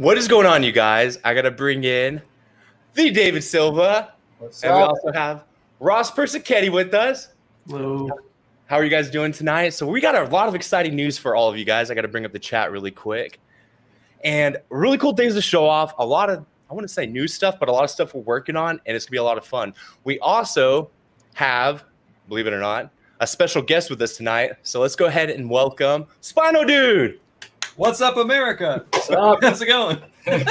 What is going on, you guys? I gotta bring in the David Silva, What's and we also have Ross Persichetti with us. Hello. How are you guys doing tonight? So we got a lot of exciting news for all of you guys. I got to bring up the chat really quick, and really cool things to show off. A lot of I want to say new stuff, but a lot of stuff we're working on, and it's gonna be a lot of fun. We also have, believe it or not, a special guest with us tonight. So let's go ahead and welcome SpinoDude. What's up, America? What's up? How's it going?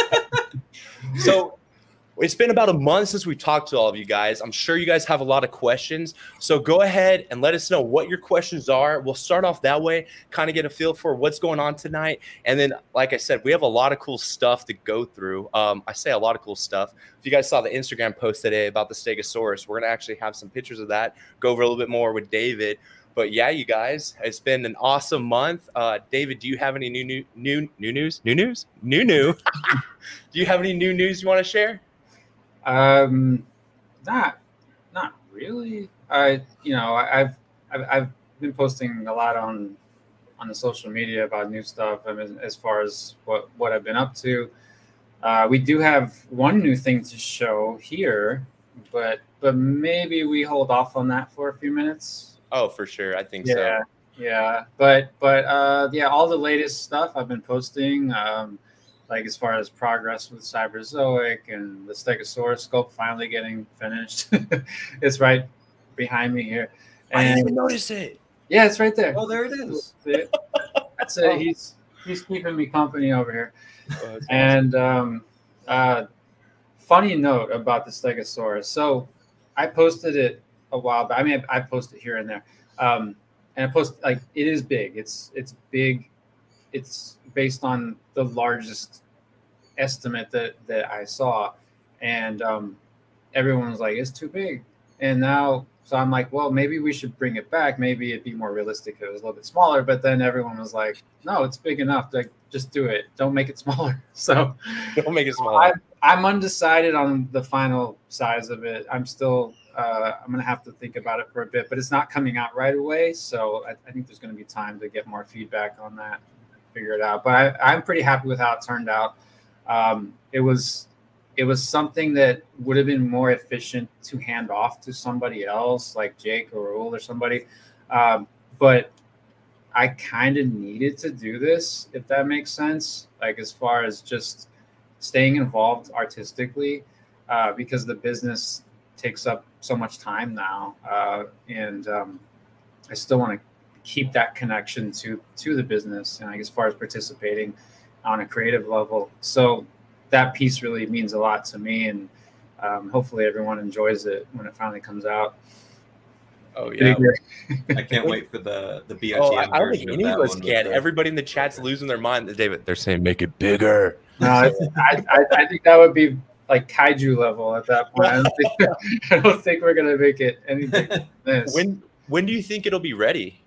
So it's been about a month since we talked to all of you guys. I'm sure you guys have a lot of questions. So go ahead and let us know what your questions are. We'll start off that way, kind of get a feel for what's going on tonight. And then, like I said, we have a lot of cool stuff to go through. Um, I say a lot of cool stuff. If you guys saw the Instagram post today about the Stegosaurus, we're going to actually have some pictures of that, go over a little bit more with David. But yeah, you guys, it's been an awesome month. Uh, David, do you have any new new new new news? New news? New new? do you have any new news you want to share? Um, not, not really. I, you know, I- I've, I've, I've been posting a lot on, on the social media about new stuff. I mean, as far as what, what I've been up to. Uh, we do have one new thing to show here, but, but maybe we hold off on that for a few minutes. Oh, for sure. I think yeah so. yeah Yeah. but but uh yeah all the latest stuff i've been posting um like as far as progress with cyberzoic and the stegosaurus scope finally getting finished it's right behind me here I didn't even notice it. yeah it's right there Oh, there it is. That's it. That's it. he's he's keeping me company over here Oh, and um, uh, funny note about the Stegosaurus. So I posted it a while back. I mean, I, I post it here and there. Um, and I post like it is big. It's it's big. It's based on the largest estimate that that I saw, and um, everyone was like, "It's too big." And now, so I'm like, "Well, maybe we should bring it back. Maybe it'd be more realistic if it was a little bit smaller." But then everyone was like, "No, it's big enough. Like, just do it. Don't make it smaller." So Don't make it small. I'm undecided on the final size of it. I'm still, uh, I'm gonna have to think about it for a bit, but it's not coming out right away. So I, I think there's gonna be time to get more feedback on that, figure it out. But I, I'm pretty happy with how it turned out. Um, it was, it was something that would have been more efficient to hand off to somebody else, like Jake or Raul or somebody. Um, but I kind of needed to do this, if that makes sense. Like as far as just staying involved artistically, uh, because the business takes up so much time now, uh, and um, I still want to keep that connection to to the business, and like as far as participating on a creative level. So that piece really means a lot to me, and um, hopefully everyone enjoys it when it finally comes out. Oh yeah. I can't wait for the the BOTM Oh, I, I don't think version any of of us can. Everybody in the chat's losing their mind. David, they're saying make it bigger. No, I, I, I- I think that would be like kaiju level at that point. I don't think, I don't think we're gonna make it anything. than This. When when do you think it'll be ready?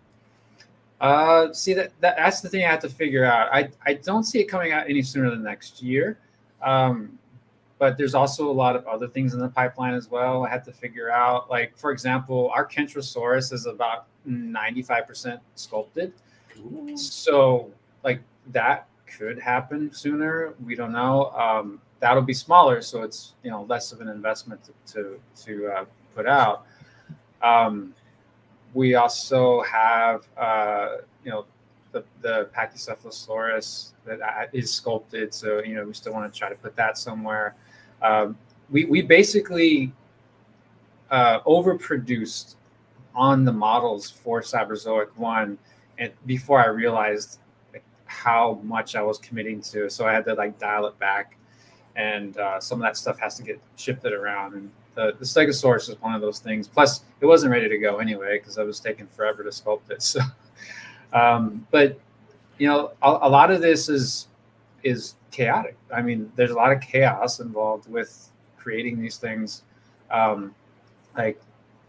Uh, see that, that that's the thing I have to figure out. I I don't see it coming out any sooner than next year. Um, but there's also a lot of other things in the pipeline as well. I had to figure out, like for example, our Kentrosaurus is about 95% sculpted. So like that could happen sooner. We don't know. Um, that'll be smaller, so it's you know less of an investment to to, to uh, put out. Um, we also have uh, you know the the Pachycephalosaurus that uh, sculpted, so you know we still want to try to put that somewhere. Um, we we basically uh, overproduced on the models for Cyberzoic One, and before I realized how much I was committing to, so I had to like dial it back, and uh, some of that stuff has to get shifted around. And the, the Stegosaurus is one of those things. Plus, it wasn't ready to go anyway because I was taking forever to sculpt it. So, um, but you know, a, a lot of this is is chaotic. I mean, there's a lot of chaos involved with creating these things. Um, like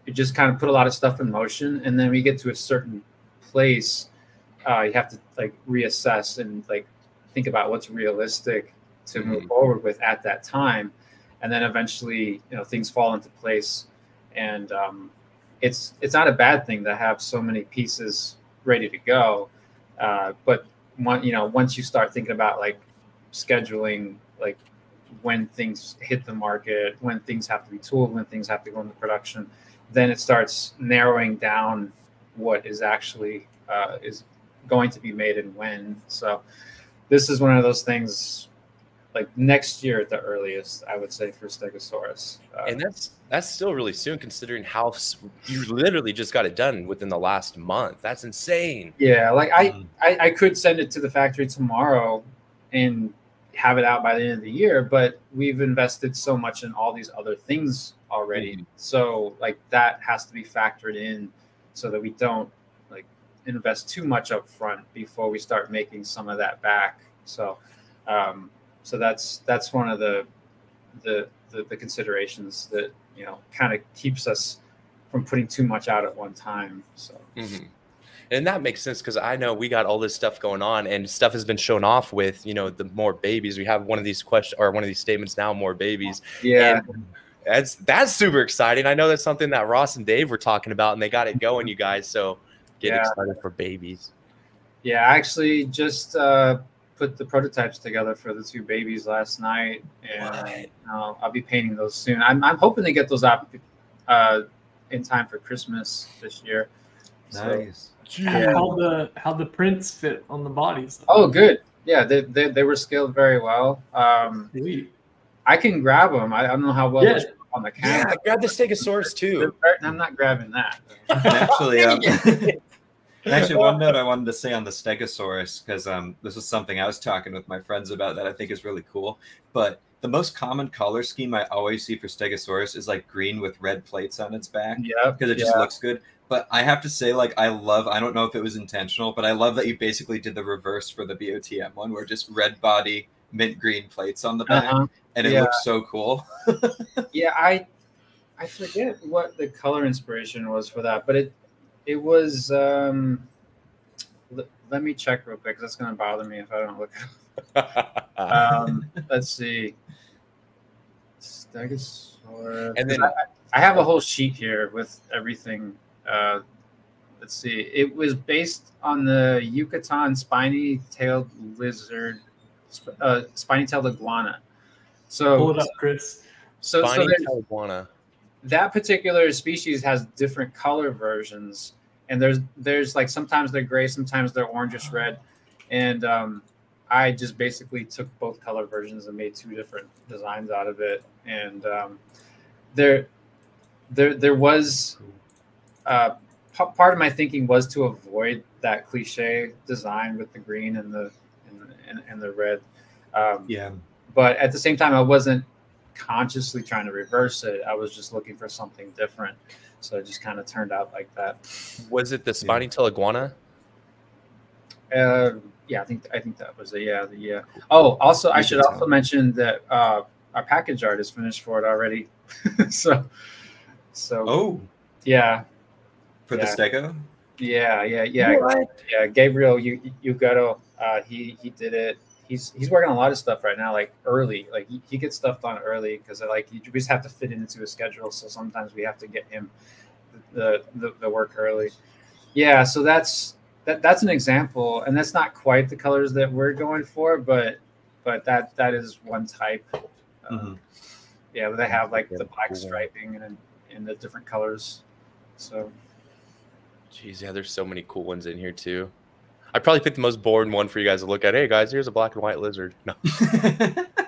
you just kind of put a lot of stuff in motion, and then we get to a certain place, uh, you have to like reassess and like think about what's realistic to move forward with at that time, and then eventually, you know, things fall into place, and um, it's it's not a bad thing to have so many pieces ready to go, uh, but one, you know, once you start thinking about like scheduling like when things hit the market, when things have to be tooled, when things have to go into production, then it starts narrowing down what is actually uh, is going to be made and when. So this is one of those things like next year at the earliest, I would say for Stegosaurus. Uh, and that's that's still really soon considering how you literally just got it done within the last month. That's insane. yeah, like I, Mhm. I I could send it to the factory tomorrow and have it out by the end of the year, but we've invested so much in all these other things already. Mhm. So like that has to be factored in so that we don't like invest too much up front before we start making some of that back. So um so that's that's one of the the the, the considerations that you know kind of keeps us from putting too much out at one time. So Mhm. And that makes sense because I know we got all this stuff going on, and stuff has been shown off with you know the more babies. We have one of these questions or one of these statements now, more babies. yeah, And that's that's super exciting. I know that's something that Ross and Dave were talking about, and they got it going, you guys. So get Yeah. excited for babies. yeah. I actually just uh, put the prototypes together for the two babies last night, and uh, I'll be painting those soon. I'm I'm hoping to get those out uh, in time for Christmas this year. So- Nice. Yeah. How the how the prints fit on the bodies. Oh, good. Yeah, they, they, they were scaled very well. Um, Sweet. I can grab them. I, I don't know how well Yeah. they're on the Yeah, camera. grab the Stegosaurus too. I'm not grabbing that. Actually, um, actually, one note I wanted to say on the Stegosaurus because um, this was something I was talking with my friends about that I think is really cool. But the most common color scheme I always see for Stegosaurus is like green with red plates on its back Yeah, because it just looks good. But I have to say, like, I love. I don't know if it was intentional, but I love that you basically did the reverse for the BOTM one, where just red body, mint green plates on the back, uh-huh. and it yeah. looks so cool. yeah. I I forget what the color inspiration was for that, but it it was. Um, l- let me check real quick. That's gonna bother me if I don't look. Um, let's see. Stegosaurus. and then I, I have a whole sheet here with everything. Uh, let's see. It was based on the Yucatan spiny-tailed lizard, sp- uh, spiny-tailed iguana. So, Pull it up, Chris. so, so Spiny there's- Tijuana. that particular species has different color versions, and there's there's like sometimes they're gray, sometimes they're orangish red, and um, I just basically took both color versions and made two different designs out of it, and um, there there there was uh, p- part of my thinking was to avoid that cliche design with the green and the and, and, and the red. Um, Yeah. but at the same time, I wasn't consciously trying to reverse it. I was just looking for something different. So it just kind of turned out like that. Was it the spiny tail iguana? Uh, yeah, I think I think that was it. Yeah, the yeah. Oh, also, I You should should also tell. mention that uh, our package art is finished for it already. so, so Oh, yeah, for Yeah. the Stego. yeah, yeah, yeah, yeah. Gabriel U- Ugato, uh, he he did it. He's he's working on a lot of stuff right now, like early. Like he, he gets stuff done early because like you just have to fit it into his schedule. So sometimes we have to get him the the, the work early. Yeah, so that's that that's an example, and that's not quite the colors that we're going for, but but that that is one type. Uh, Mhm. Yeah, but they have like the black cool. striping and and the different colors. So Jeez, yeah, there's so many cool ones in here too. I probably picked the most boring one for you guys to look at. Hey guys, here's a black and white lizard. No.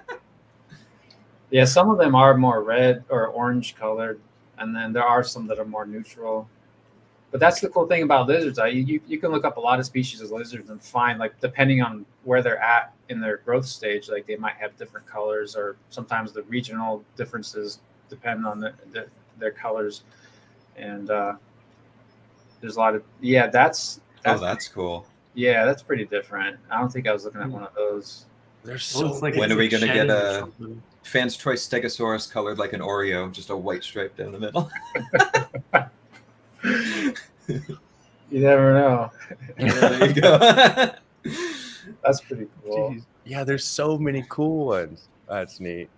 Yeah, some of them are more red or orange colored, and then there are some that are more neutral. But that's the cool thing about lizards. I, you, you can look up a lot of species of lizards and find, like, depending on where they're at in their growth stage, like they might have different colors, or sometimes the regional differences depend on the, the, their colors. And uh, there's a lot of, yeah, that's, oh, that's, that's cool. yeah, that's pretty different. I don't think I was looking at one of those. There's so like When are we gonna get a- something. Fans' choice Stegosaurus colored like an Oreo, just a white stripe down the middle. You never know. Yeah, there you go. That's pretty cool. Jeez. Yeah, there's so many cool ones. That's neat.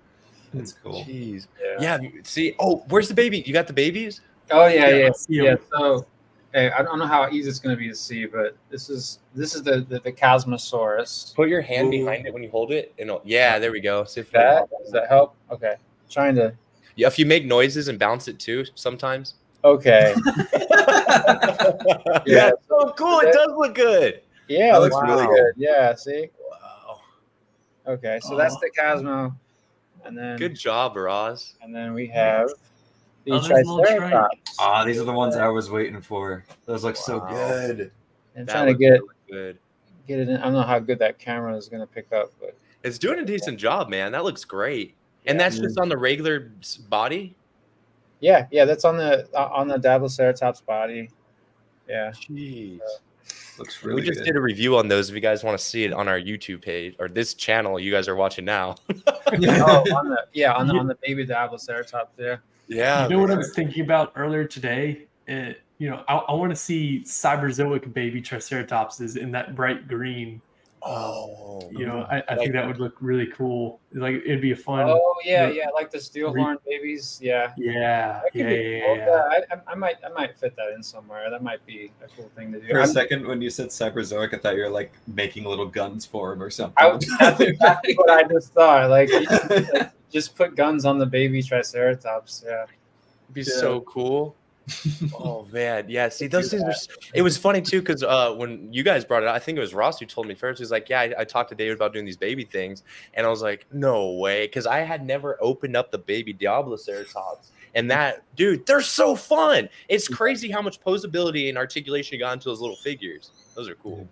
That's cool. Jeez. Yeah. Yeah. See. Oh, where's the baby? You got the babies? Oh yeah, Yeah, yeah, I yeah. So Hey, I don't know how easy it's going to be to see, but this is this is the the, the Chasmosaurus. Put your hand Ooh. behind it when you hold it, and it'll, yeah, there we go. See if That does that help? Okay, trying to. yeah, if you make noises and bounce it too, sometimes. Okay, yeah, Yeah. so cool. It does look good. yeah, That looks looks really really good. Yeah, see. Wow, Okay, so that's the Chasmo, and then good job, Ross. and then we have the Oh, there's a little train. Triceratops. Ah, these are the ones I was waiting for. Those look so good. I'm That trying to get really good. get it in. I don't know how good that camera is going to pick up, but It's doing a decent job, man. That looks great. And Yeah. that's just on the regular body. yeah, yeah, that's on the uh, on the Diabloceratops body. Yeah, Jeez. Looks really we just good. did a review on those. If you guys want to see it on our YouTube page or this channel, you guys are watching now. oh, on the yeah on the on the baby Diabloceratops there. yeah. You know what I was thinking about earlier today? Uh, you know, I, I want to see cyberzoic baby triceratopses in that bright green. Oh, You know, I, I Like think that would look really cool. Like it'd be a fun. Oh yeah, Yeah. yeah, like the steel Re- horn babies. Yeah, Yeah, that yeah, yeah, cool. yeah. yeah. I, I, I might I might fit that in somewhere. That might be a cool thing to do. For a I'm- second, when you said Cyberzoic, I thought you were like making little guns for him or something. I, that's exactly what I just thought. Like, like, just put guns on the baby Triceratops. Yeah. It'd be Yeah. so cool. Oh man, yeah. See, those things. Are, it was funny too because uh, when you guys brought it, up, I think it was Ross who told me first. He's like, "Yeah, I, I talked to David about doing these baby things," and I was like, "No way," because I had never opened up the baby Diabloceratops, and that dude, they're so fun. It's crazy how much posability and articulation you got into those little figures. Those are cool.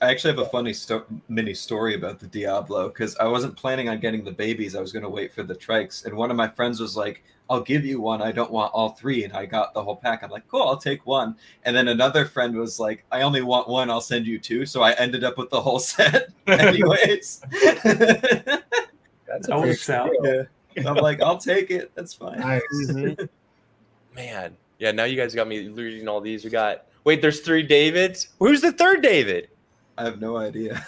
I actually have a funny sto- mini story about the Diablo because I wasn't planning on getting the babies. I was going to wait for the trikes, and one of my friends was like, "I'll give you one. I don't want all three. and I got the whole pack. I'm like, "Cool, I'll take one." And then another friend was like, "I only want one. I'll send you two. So I ended up with the whole set, anyways. That's That works out. deal. I'm like, "I'll take it. That's fine." Nice. Mm-hmm. Man, yeah. Now you guys got me reading all these. We got wait. There's three Davids. Who's the third David? I have no idea.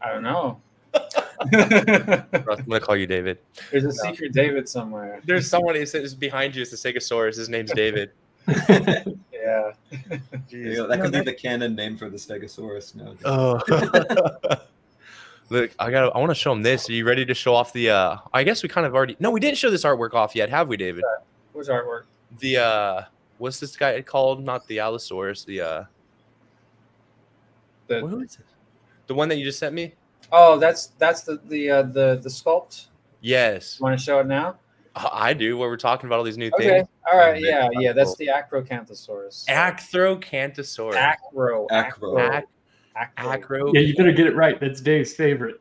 I don't know. Ross, I'm gonna call you David. There's a secret David somewhere. There's someone who says behind you. It's the Stegosaurus. His name's David. Yeah. There you go. That could be the canon name for the Stegosaurus. No. Oh. Look, I got. I want to show him this. Are you ready to show off the? uh I guess we kind of already. No, we didn't show this artwork off yet, have we, David? Where's artwork? The uh what's this guy called? Not the Allosaurus. The uh, The, who is it? The one that you just sent me. oh, that's that's the the uh, the the sculpt. Yes, Want to show it now? I I do. Where we're talking about all these new Okay. things. All right. Okay. Yeah. Yeah. That's the Acrocanthosaurus. Acrocanthosaurus. Acro. Acro. Ac- Acro. Acro. Yeah, you better get it right. That's Dave's favorite.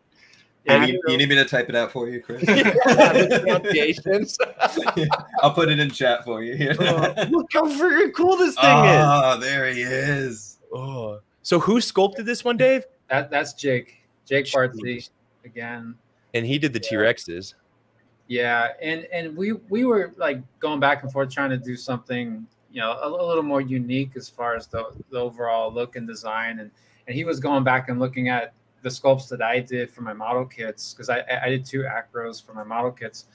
You Yeah, need, you need me to type it out for you, Chris? The. I'll put it in chat for you here. Oh, look how freaking cool this thing is! Ah, there he is. is. Oh. So who sculpted this one, Dave? That that's Jake. Jake. Bartley again. And he did the T Rexes. Yeah, and and we we were like going back and forth trying to do something you know a, a little more unique as far as the, the overall look and design, and and he was going back and looking at the sculpts that I did for my model kits because I I did two acros for my model kits,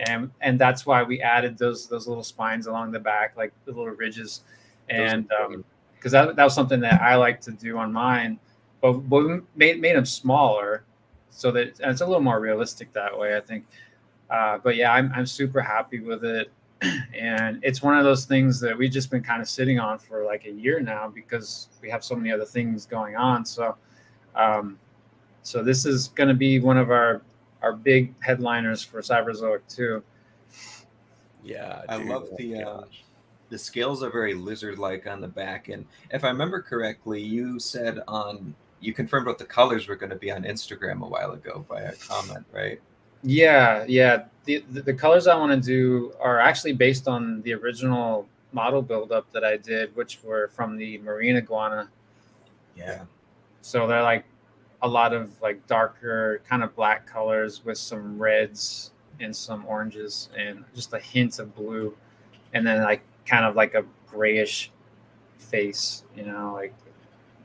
and and that's why we added those those little spines along the back like the little ridges, and um, because that, that was something that I like to do on mine, but, but we made made them smaller, so that and it's a little more realistic that way. I think. Uh, but yeah, I'm I'm super happy with it, and it's one of those things that we've just been kind of sitting on for like a year now because we have so many other things going on. So, um, so this is going to be one of our our big headliners for Cyberzoic too. Yeah. I love Oh the uh, gosh. The scales are very lizard-like on the back, and if I remember correctly, you said on you confirmed what the colors were going to be on Instagram a while ago by a comment, right? Yeah, yeah. The the, the colors I want to do are actually based on the original model buildup that I did, which were from the marine iguana. Yeah. So they're like a lot of like darker kind of black colors with some reds and some oranges and just a hint of blue and then like kind of like a grayish face, you know, like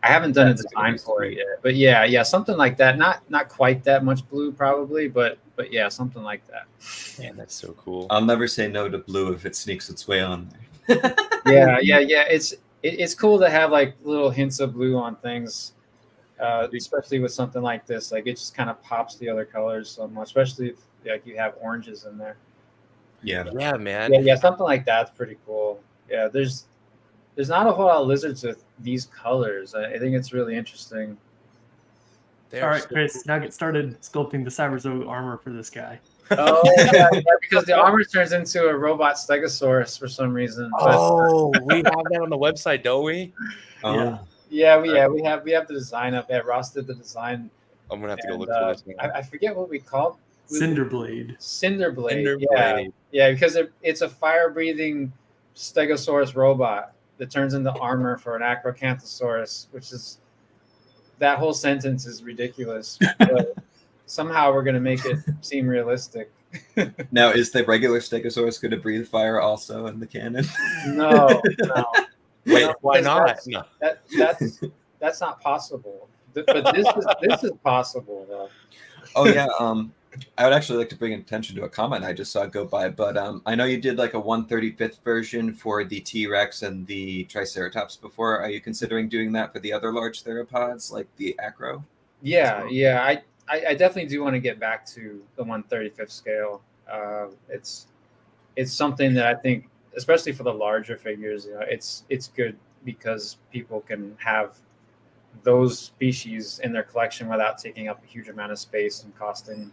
I haven't done That's a gonna design for it yet. But yeah, yeah, something like that. Not not quite that much blue probably, but but yeah, something like that. Man, that's so cool. I'll never say no to blue if it sneaks its way on there. yeah, yeah, yeah. It's it, it's cool to have like little hints of blue on things, uh, especially with something like this. Like it just kind of pops the other colors so much, especially if like you have oranges in there. Yeah. Yeah, man. Yeah, yeah, something like that's pretty cool. Yeah, there's there's not a whole lot of lizards with these colors. I, I think it's really interesting. They're All right, so Chris. Now get started sculpting the Cyberzoa armor for this guy. Oh, yeah, yeah, because the armor turns into a robot Stegosaurus for some reason. But Oh, we have that on the website, don't we? Oh, Yeah. yeah, we yeah we have we have the design up. Yeah, Ross did the design. I'm gonna have to go and, look uh, for this. I, I forget what we called Cinderblade. Cinderblade. Cinder yeah, yeah, because it, it's a fire-breathing Stegosaurus robot that turns into armor for an Acrocanthosaurus, which is that whole sentence is ridiculous. But somehow we're gonna make it seem realistic. Now, is the regular Stegosaurus going to breathe fire also in the canon? No, no, Wait, No, why not? that's- No. that that's that's not possible. But this is this is possible though. oh yeah. Um, I would actually like to bring attention to a comment I just saw go by, but um, I know you did like a 135th version for the T Rex and the Triceratops before. Are you considering doing that for the other large theropods like the Acro? Yeah, yeah, I, I, I definitely do want to get back to the 135th scale. Uh, it's it's something that I think, especially for the larger figures, you know, it's it's good because people can have those species in their collection without taking up a huge amount of space and costing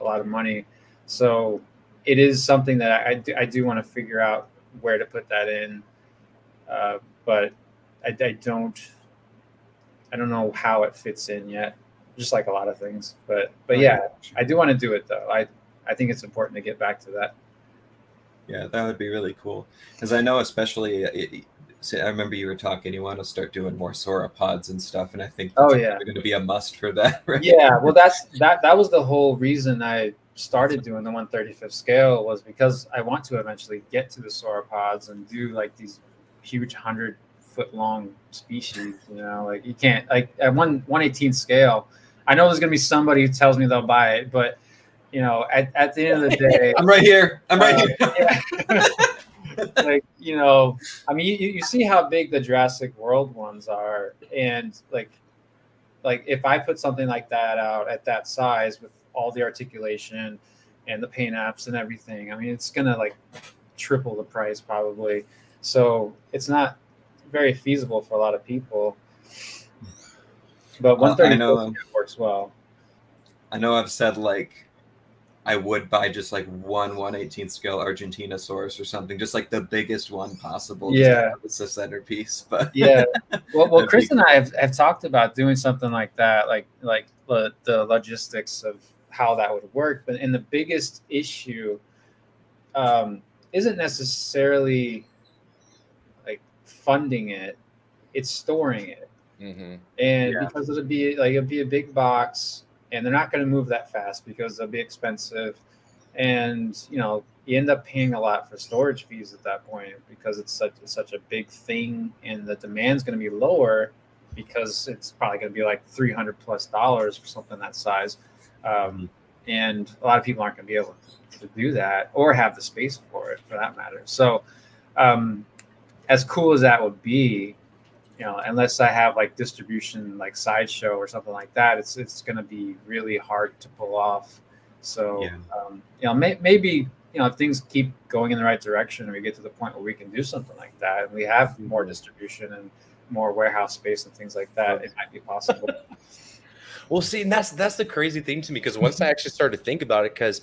a lot of money. So it is something that I, I do, do want to figure out where to put that in, uh, but I, I don't I don't know how it fits in yet. Just like a lot of things, but but yeah, I do want to do it though. I I think it's important to get back to that. Yeah, that would be really cool. Because I know, especially, I remember you were talking, you want to start doing more sauropods and stuff, and I think Oh, yeah. going to be a must for that. Right? Yeah, well, that's that. That was the whole reason I started doing the 135th scale was because I want to eventually get to the sauropods and do like these huge hundred foot long species. You know, like you can't like at one 118th scale. I know there's gonna be somebody who tells me they'll buy it, but you know, at, at the end of the day, I'm right here. I'm right Uh, here. yeah. like you know i mean you, you see how big the jurassic world ones are and like like if i put something like that out at that size with all the articulation and the paint apps and everything i mean it's gonna like triple the price probably. So it's not very feasible for a lot of people. But Well, I 130 know, um, works well. I know I've said like I would buy just like one 118th scale Argentinosaurus or something, just like the biggest one possible. Yeah. It's a centerpiece, but yeah well, well chris be and i have, have talked about doing something like that like like the, the logistics of how that would work but and the biggest issue um, isn't necessarily like funding it it's storing it Mhm. and Yeah. because it'll be like it'll be a big box and they're not going to move that fast because they'll be expensive. And you know you end up paying a lot for storage fees at that point because it's such such a big thing and the demand's going to be lower because it's probably going to be like 300 plus dollars for something that size. Um, and a lot of people aren't going to be able to do that or have the space for it for that matter. So um, as cool as that would be you know, unless I have like distribution like sideshow or something like that, it's it's going to be really hard to pull off. So, Yeah. um, you know, may, maybe you know if things keep going in the right direction, and we get to the point where we can do something like that, and we have more distribution and more warehouse space and things like that, it might be possible. Well, see, and that's that's the crazy thing to me because once I actually started to think about it, because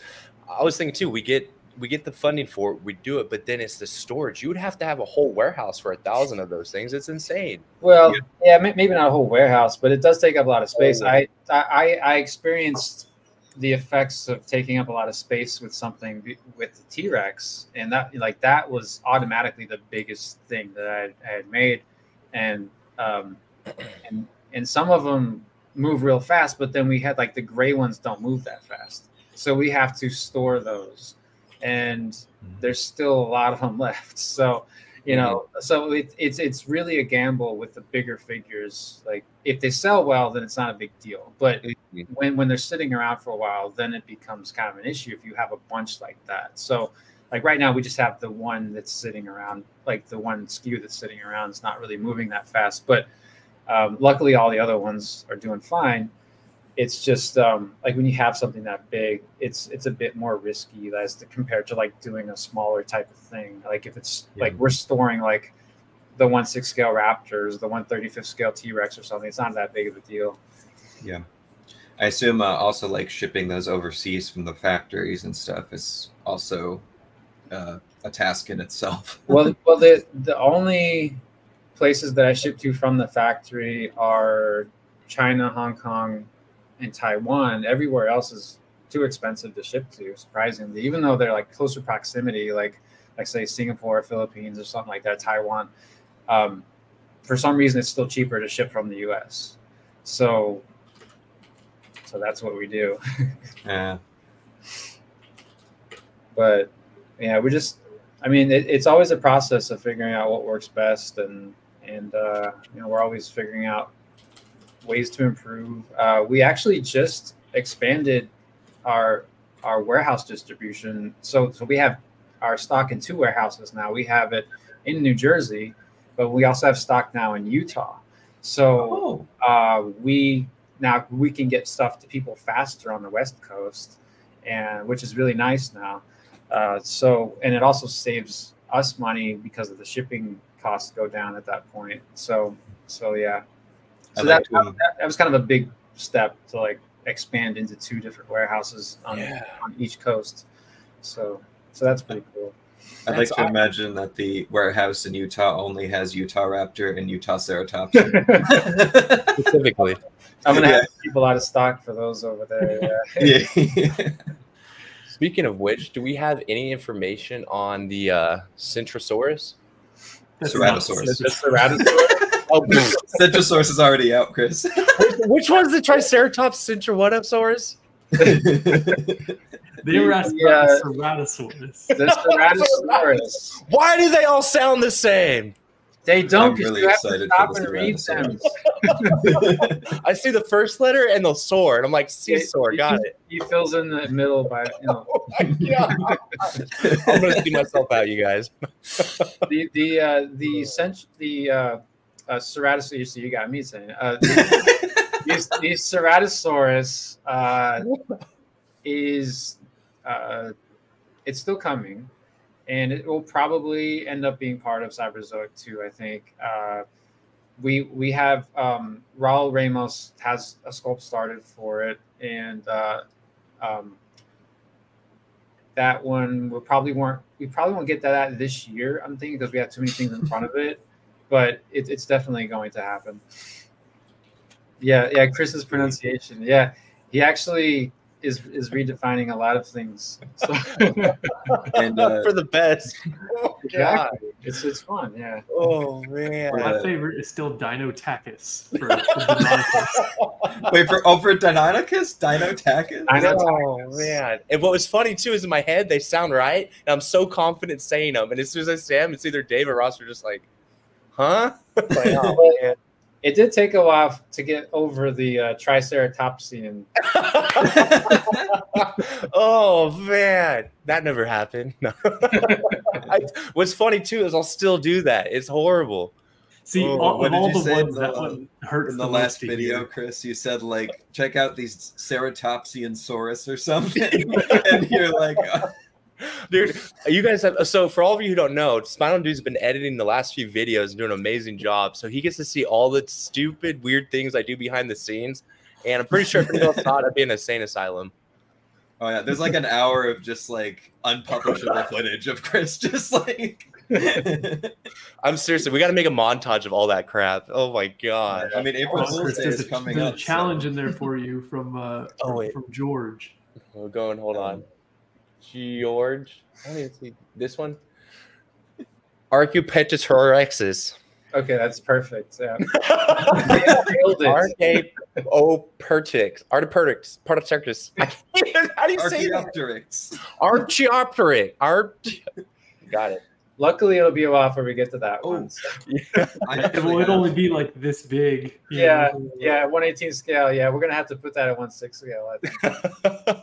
I was thinking too, we get we get the funding for it, we do it, but then it's the storage. You would have to have a whole warehouse for a thousand of those things. It's insane. Well, yeah, may- maybe not a whole warehouse, but it does take up a lot of space. Oh. I, I I experienced the effects of taking up a lot of space with something with the T Rex, and that like that was automatically the biggest thing that I, had- I had made, and um, and and some of them move real fast, but then we had like the gray ones don't move that fast, so we have to store those, and there's still a lot of them left. So you know so it, it's it's really a gamble with the bigger figures like if they sell well then it's not a big deal but Mhm. when when they're sitting around for a while then it becomes kind of an issue if you have a bunch like that so like right now we just have the one that's sitting around, like the one SKU that's sitting around. It's not really moving that fast, but um, luckily all the other ones are doing fine. It's just um, like when you have something that big, it's it's a bit more risky as to compared to like doing a smaller type of thing. Like if it's Yeah. like we're storing like the one six scale Raptors, the one thirty fifth scale T Rex or something. It's not that big of a deal. Yeah. I assume uh, also like shipping those overseas from the factories and stuff is also uh, a task in itself. well, well, the the only places that I ship to from the factory are China, Hong Kong, and Taiwan. Everywhere else is too expensive to ship to. Surprisingly, even though they're like closer proximity, like like say Singapore, Philippines, or something like that, Taiwan. Um, for some reason, it's still cheaper to ship from the U.S. So, so that's what we do. Yeah. but yeah we just i mean it, it's always a process of figuring out what works best and and uh, you know we're always figuring out ways to improve. Uh, we actually just expanded our our warehouse distribution. So so we have our stock in two warehouses now. We have it in new jersey but we also have stock now in utah. So Oh. uh, we now we can get stuff to people faster on the west coast and which is really nice now. Uh, so and it also saves us money because of the shipping costs go down at that point. So so yeah so that, like to, um, that, that was kind of a big step to like expand into two different warehouses on, Yeah. on each coast so so that's pretty cool I'd like to awesome. imagine that the warehouse in Utah only has Utahraptor and Utahceratops. Specifically. i'm gonna Yeah. have to keep a lot of stock for those over there yeah. yeah. Speaking of which, do we have any information on the uh, Centrosaurus? Ceratosaurus. the Ceratosaurus. Oh, Centrosaurus is already out, Chris. which one's the Triceratops Centro whatasaurus? They were asking Yeah. the Ceratosaurus. the Ceratosaurus. Why do they all sound the same? They don't I'm because really you have to stop for and read them. I see the first letter and the sword. I'm like, Yeah, Seasaur, got it. He fills in the middle by you know Oh my God. I'm gonna see myself out, you guys. the the uh, the cent- the uh, uh, Ceratosaurus. You got me saying uh, the, these, these Ceratosaurus uh, is uh, it's still coming, and it will probably end up being part of Cyberzoic too. I think uh, we we have um, Raul Ramos has a sculpt started for it, and uh, um, that one we probably won't we probably won't get that out this year. I'm thinking because we have too many things in front of it, but it, it's definitely going to happen. Yeah, yeah, Chris's pronunciation. Yeah, he actually is is redefining a lot of things. So, and uh, For the best. Oh, God. exactly, it's it's fun. Yeah. Oh man. My favorite is still Dinotachus. For, for wait for oh for Deinonychus, Dinotachus. I know. Oh man! And what was funny too is in my head they sound right, and I'm so confident saying them. And as soon as I say them, it's either Dave or Ross are just like, "Huh?" like, oh, man. It did take a while to get over the uh, Triceratopsian. oh man, that never happened. No. I, what's funny too is I'll still do that. It's horrible. See, Oh, all, what of did all you the say in ones the- that one hurts In the most last video, hear. Chris, you said like, check out these Ceratopsian saurus or something, and you're like, uh, Dude, you guys have so for all of you who don't know, SpinoDude's been editing the last few videos and doing an amazing job. So he gets to see all the stupid, weird things I do behind the scenes. And I'm pretty sure if anyone else thought I'd be in a sane asylum. oh yeah, there's like an hour of just like unpublishable footage of Chris just like. I'm seriously, we got to make a montage of all that crap. Oh my god. I mean, April Oh, Fool's Day there's is a, coming there's up. a so- challenge in there for you from uh, Oh, from, wait. from George. We're going. Hold on, George. I don't even see this one. Archaeopteryxis. Okay, that's perfect. Yeah. Nailed it. Archaeopteryx. Archaeopteryx. I can't even- How do you say that? Archaeopteryx. Archaeopteryx. Arch. Got it. Luckily, it'll be a while before we get to that Oh. one. so- I it will only be like this big. you Yeah, know? Yeah, 118 scale. Yeah, we're gonna have to put that at 1/6 scale.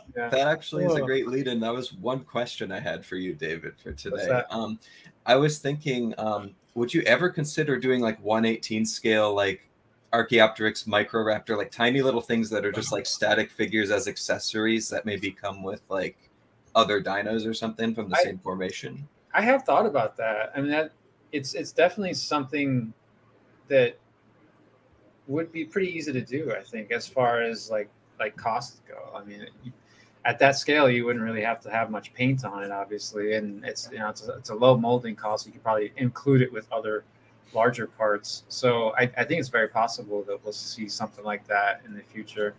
I think. yeah. that actually is a great lead in. That was one question I had for you, David, for today. Um, I was thinking, um, would you ever consider doing like 118 scale, like Archaeopteryx, Microraptor, like tiny little things that are just like static figures as accessories that maybe come with like other dinos or something from the I, same formation? I have thought about that. I mean, that it's it's definitely something that would be pretty easy to do. I think, as far as like like costs go. I mean, at that scale, you wouldn't really have to have much paint on it, obviously, and it's you know it's a, it's a low molding cost. You could probably include it with other larger parts. So I, I think it's very possible that we'll see something like that in the future.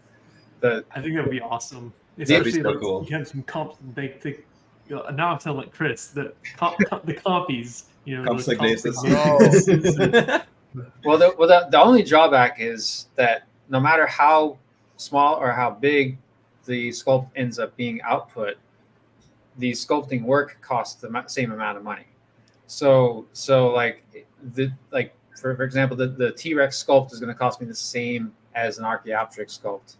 The I think that would be awesome. Especially so like cool. you have some comp. They, they you know, now I'm telling like Chris that comp, the copies, You know, comp oh. well, the, well, the, the only drawback is that no matter how small or how big the sculpt ends up being output, the sculpting work costs the same amount of money. So, so like the like for, for example, the, the T Rex sculpt is going to cost me the same as an Archaeopteryx sculpt,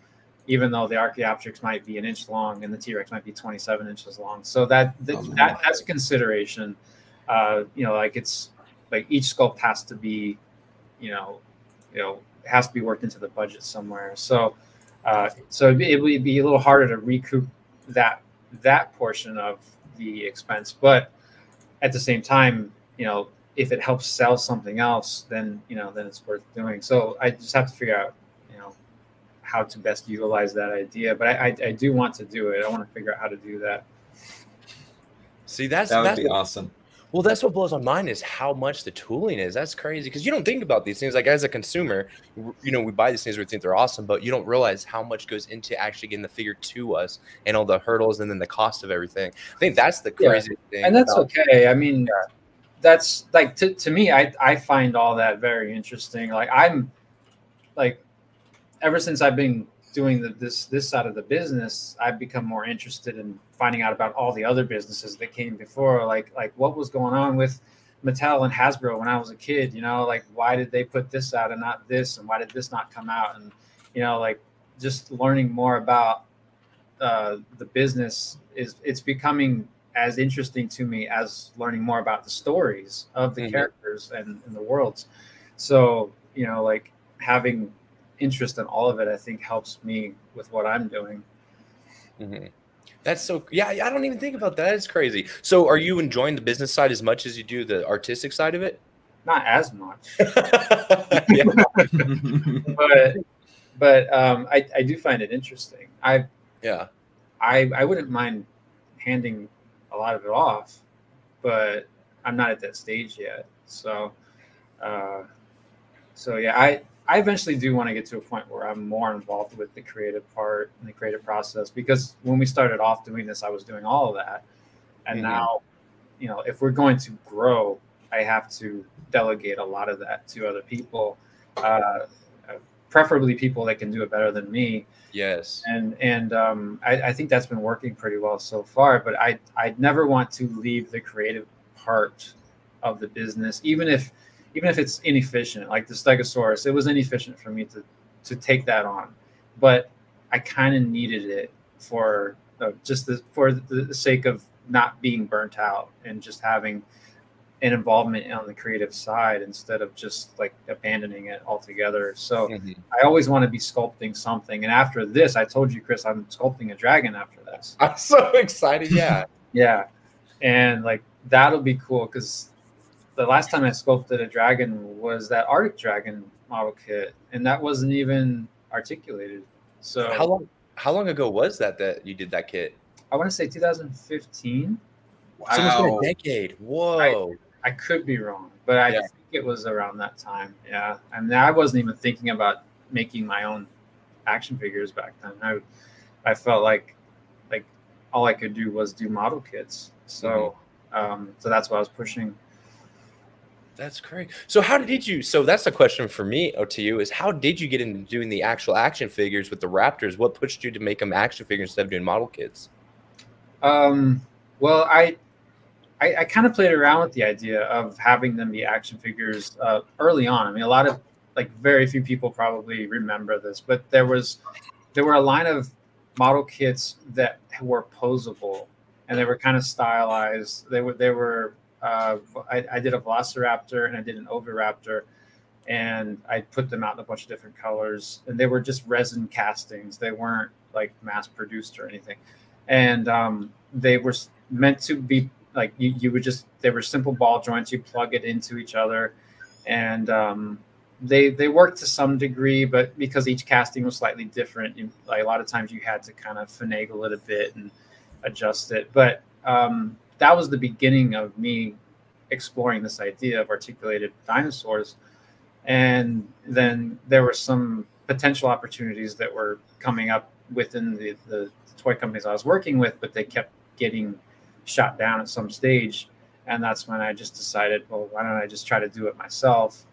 even though the Archaeopteryx might be an inch long and the T Rex might be 27 inches long. So that that, oh, that that's a consideration. Uh, you know, like it's like each sculpt has to be, you know, you know, has to be worked into the budget somewhere. So uh, so it would be a little harder to recoup that that portion of the expense, but at the same time, you know, if it helps sell something else, then you know, then it's worth doing. So I just have to figure out, you know, how to best utilize that idea. But I, I, I do want to do it. I want to figure out how to do that. See, that's that would that's be awesome. Well, that's what blows my mind is how much the tooling is. That's crazy because you don't think about these things. Like as a consumer, you know, we buy these things, we think they're awesome, but you don't realize how much goes into actually getting the figure to us and all the hurdles and then the cost of everything. I think that's the crazy yeah. thing. And that's about- okay. I mean, yeah. that's like to, to me, I, I find all that very interesting. Like I'm like ever since I've been doing the, this this side of the business, I've become more interested in finding out about all the other businesses that came before, like like what was going on with Mattel and Hasbro when I was a kid. You know, like why did they put this out and not this, and why did this not come out? And you know, like just learning more about uh, the business is it's becoming as interesting to me as learning more about the stories of the mm-hmm. characters and, and the worlds. So you know, like having interest in all of it, I think helps me with what I'm doing. Mm-hmm. That's so yeah. I don't even think about that. It's crazy. So, are you enjoying the business side as much as you do the artistic side of it? Not as much, but but um, I I do find it interesting. I yeah. I I wouldn't mind handing a lot of it off, but I'm not at that stage yet. So, uh, so yeah, I I eventually do want to get to a point where I'm more involved with the creative part and the creative process because when we started off doing this, I was doing all of that. And mm-hmm. now, you know, if we're going to grow, I have to delegate a lot of that to other people, uh, preferably people that can do it better than me. Yes. And and um, I, I think that's been working pretty well so far. But I I never want to leave the creative part of the business, even if even if it's inefficient, like the Stegosaurus, it was inefficient for me to to take that on, but I kind of needed it for uh, just the, for the, sake of not being burnt out and just having an involvement on the creative side instead of just like abandoning it altogether. So mm-hmm. I always want to be sculpting something. And after this, I told you, Chris, I'm sculpting a dragon after this. I'm so excited. Yeah. yeah. And like that'll be cool because the last time I sculpted a dragon was that Arctic Dragon model kit, and that wasn't even articulated. So how long how long ago was that that you did that kit? I want to say 2015. Wow, it's almost been a decade. Whoa. I, I could be wrong, but I yeah. think it was around that time. Yeah, I mean, I wasn't even thinking about making my own action figures back then. I I felt like like all I could do was do model kits. So mm-hmm. um, so that's what I was pushing that's great. So how did you? So that's a question for me or to you is how did you get into doing the actual action figures with the Raptors? What pushed you to make them action figures instead of doing model kits? Um, well, I I, I kind of played around with the idea of having them be action figures uh, early on. I mean, a lot of like very few people probably remember this, but there was there were a line of model kits that were posable and they were kind of stylized. They were they were uh, I, I did a Velociraptor and I did an Oviraptor, and I put them out in a bunch of different colors, and they were just resin castings. They weren't like mass produced or anything, and um, they were meant to be like you, you would just they were simple ball joints. You plug it into each other, and um, they they worked to some degree, but because each casting was slightly different, you, like a lot of times you had to kind of finagle it a bit and adjust it. But um, that was the beginning of me exploring this idea of articulated dinosaurs, and then there were some potential opportunities that were coming up within the, the toy companies I was working with, but they kept getting shot down at some stage. And that's when I just decided, well, why don't I just try to do it myself?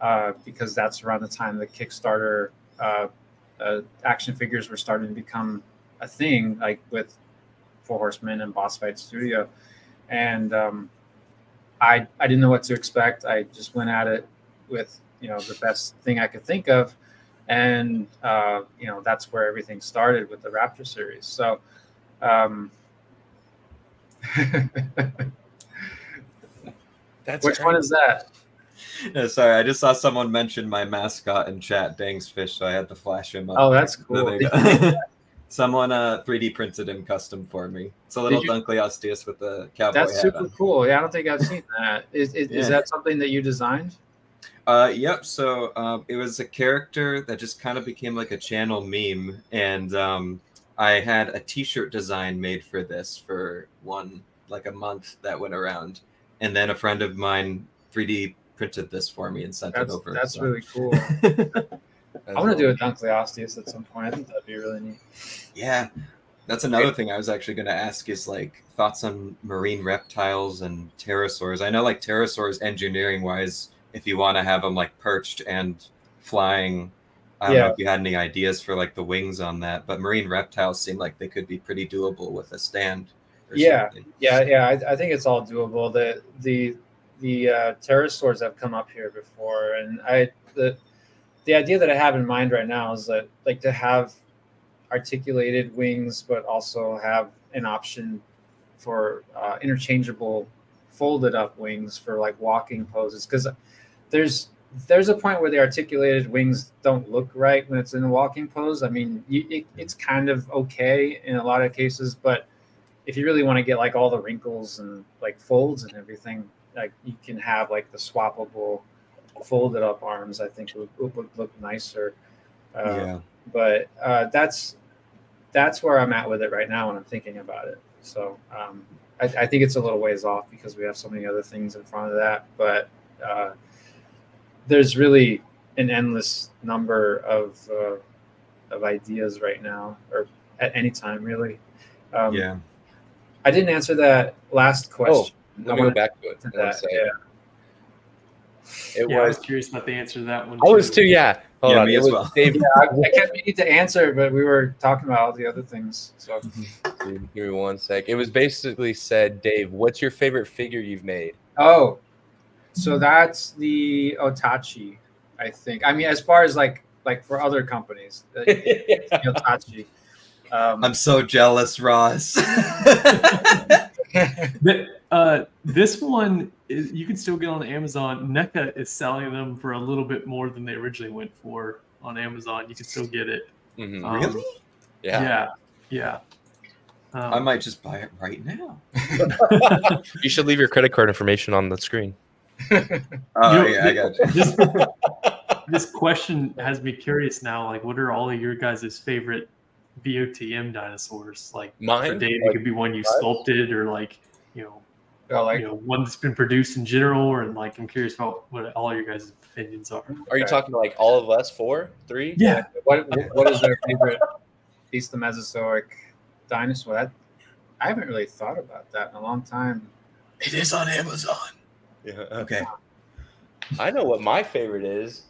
Uh, because that's around the time the Kickstarter uh, uh, action figures were starting to become a thing, like with Four Horsemen and Boss Fight Studio. And um, I I didn't know what to expect. I just went at it with you know the best thing I could think of, and uh, you know that's where everything started with the Raptor series. So. Um, That's Which one is that? No, sorry, I just saw someone mention my mascot in chat, Dangs Fish, so I had to flash him up. Oh, that's There cool. Someone uh 3D printed him custom for me. It's a little you- Dunkleosteus with the cowboy That's hat super on. cool. Yeah, I don't think I've seen that. Is, is, is that something that you designed? Uh, yep. So um, it was a character that just kind of became like a channel meme, and um, I had a T-shirt design made for this for one like a month that went around, and then a friend of mine 3D printed this for me and sent That's it over. that's so- really cool. I want to do a Dunkleosteus at some point. I think that'd be really neat. Yeah, that's another thing I was actually going to ask is like thoughts on marine reptiles and pterosaurs. I know like pterosaurs engineering wise, if you want to have them like perched and flying, I don't know if you had any ideas for like the wings on that, but marine reptiles seem like they could be pretty doable with a stand. Or Yeah. something. Yeah, yeah, I, I think it's all doable. The the the uh, pterosaurs have come up here before, and I the the idea that I have in mind right now is that like to have articulated wings, but also have an option for uh, interchangeable folded up wings for like walking poses because there's there's a point where the articulated wings don't look right when it's in a walking pose. I mean, you, it, it's kind of okay in a lot of cases, but if you really want to get like all the wrinkles and like folds and everything, like you can have like the swappable folded up arms. I think would, would, look nicer. Uh, yeah. But uh, that's that's where I'm at with it right now when I'm thinking about it. So um, I, I think it's a little ways off because we have so many other things in front of that. But uh, there's really an endless number of uh, of ideas right now, or at any time really. Um, yeah. I didn't answer that last question. Let I me go back to it. to that, yeah. It yeah, I was. was curious about the answer to that one. I was too. Yeah. Hold Yeah, on. me It as well. Dave. I, I kept meaning to answer, but we were talking about all the other things. So Dude, Give me one sec. It was basically said, Dave, what's your favorite figure you've made? Oh, so that's the Otachi, I think. I mean, as far as like like for other companies, uh, the Otachi. Um, I'm so jealous, Ross. Th- uh, this one is, you can still get on Amazon. NECA is selling them for a little bit more than they originally went for on Amazon. You can still get it. Mhm. Um, really? Yeah. Yeah. Yeah. Um, I might just buy it right now. You should leave your credit card information on the screen. Oh You know, yeah, I got you. this, this question has me curious now. Like, what are all of your guys' favorite BOTM dinosaurs? Like, for Mine? Dave, Like, it could be one you sculpted, or like, you know, like you know, one that's been produced in general. Or like, I'm curious about what all your guys' opinions are. Are you Okay. talking like all of us four, three? Yeah. what what is their favorite piece of Mesozoic dinosaur? That, I haven't really thought about that in a long time. It is on Amazon. Yeah. Okay. I know what my favorite is.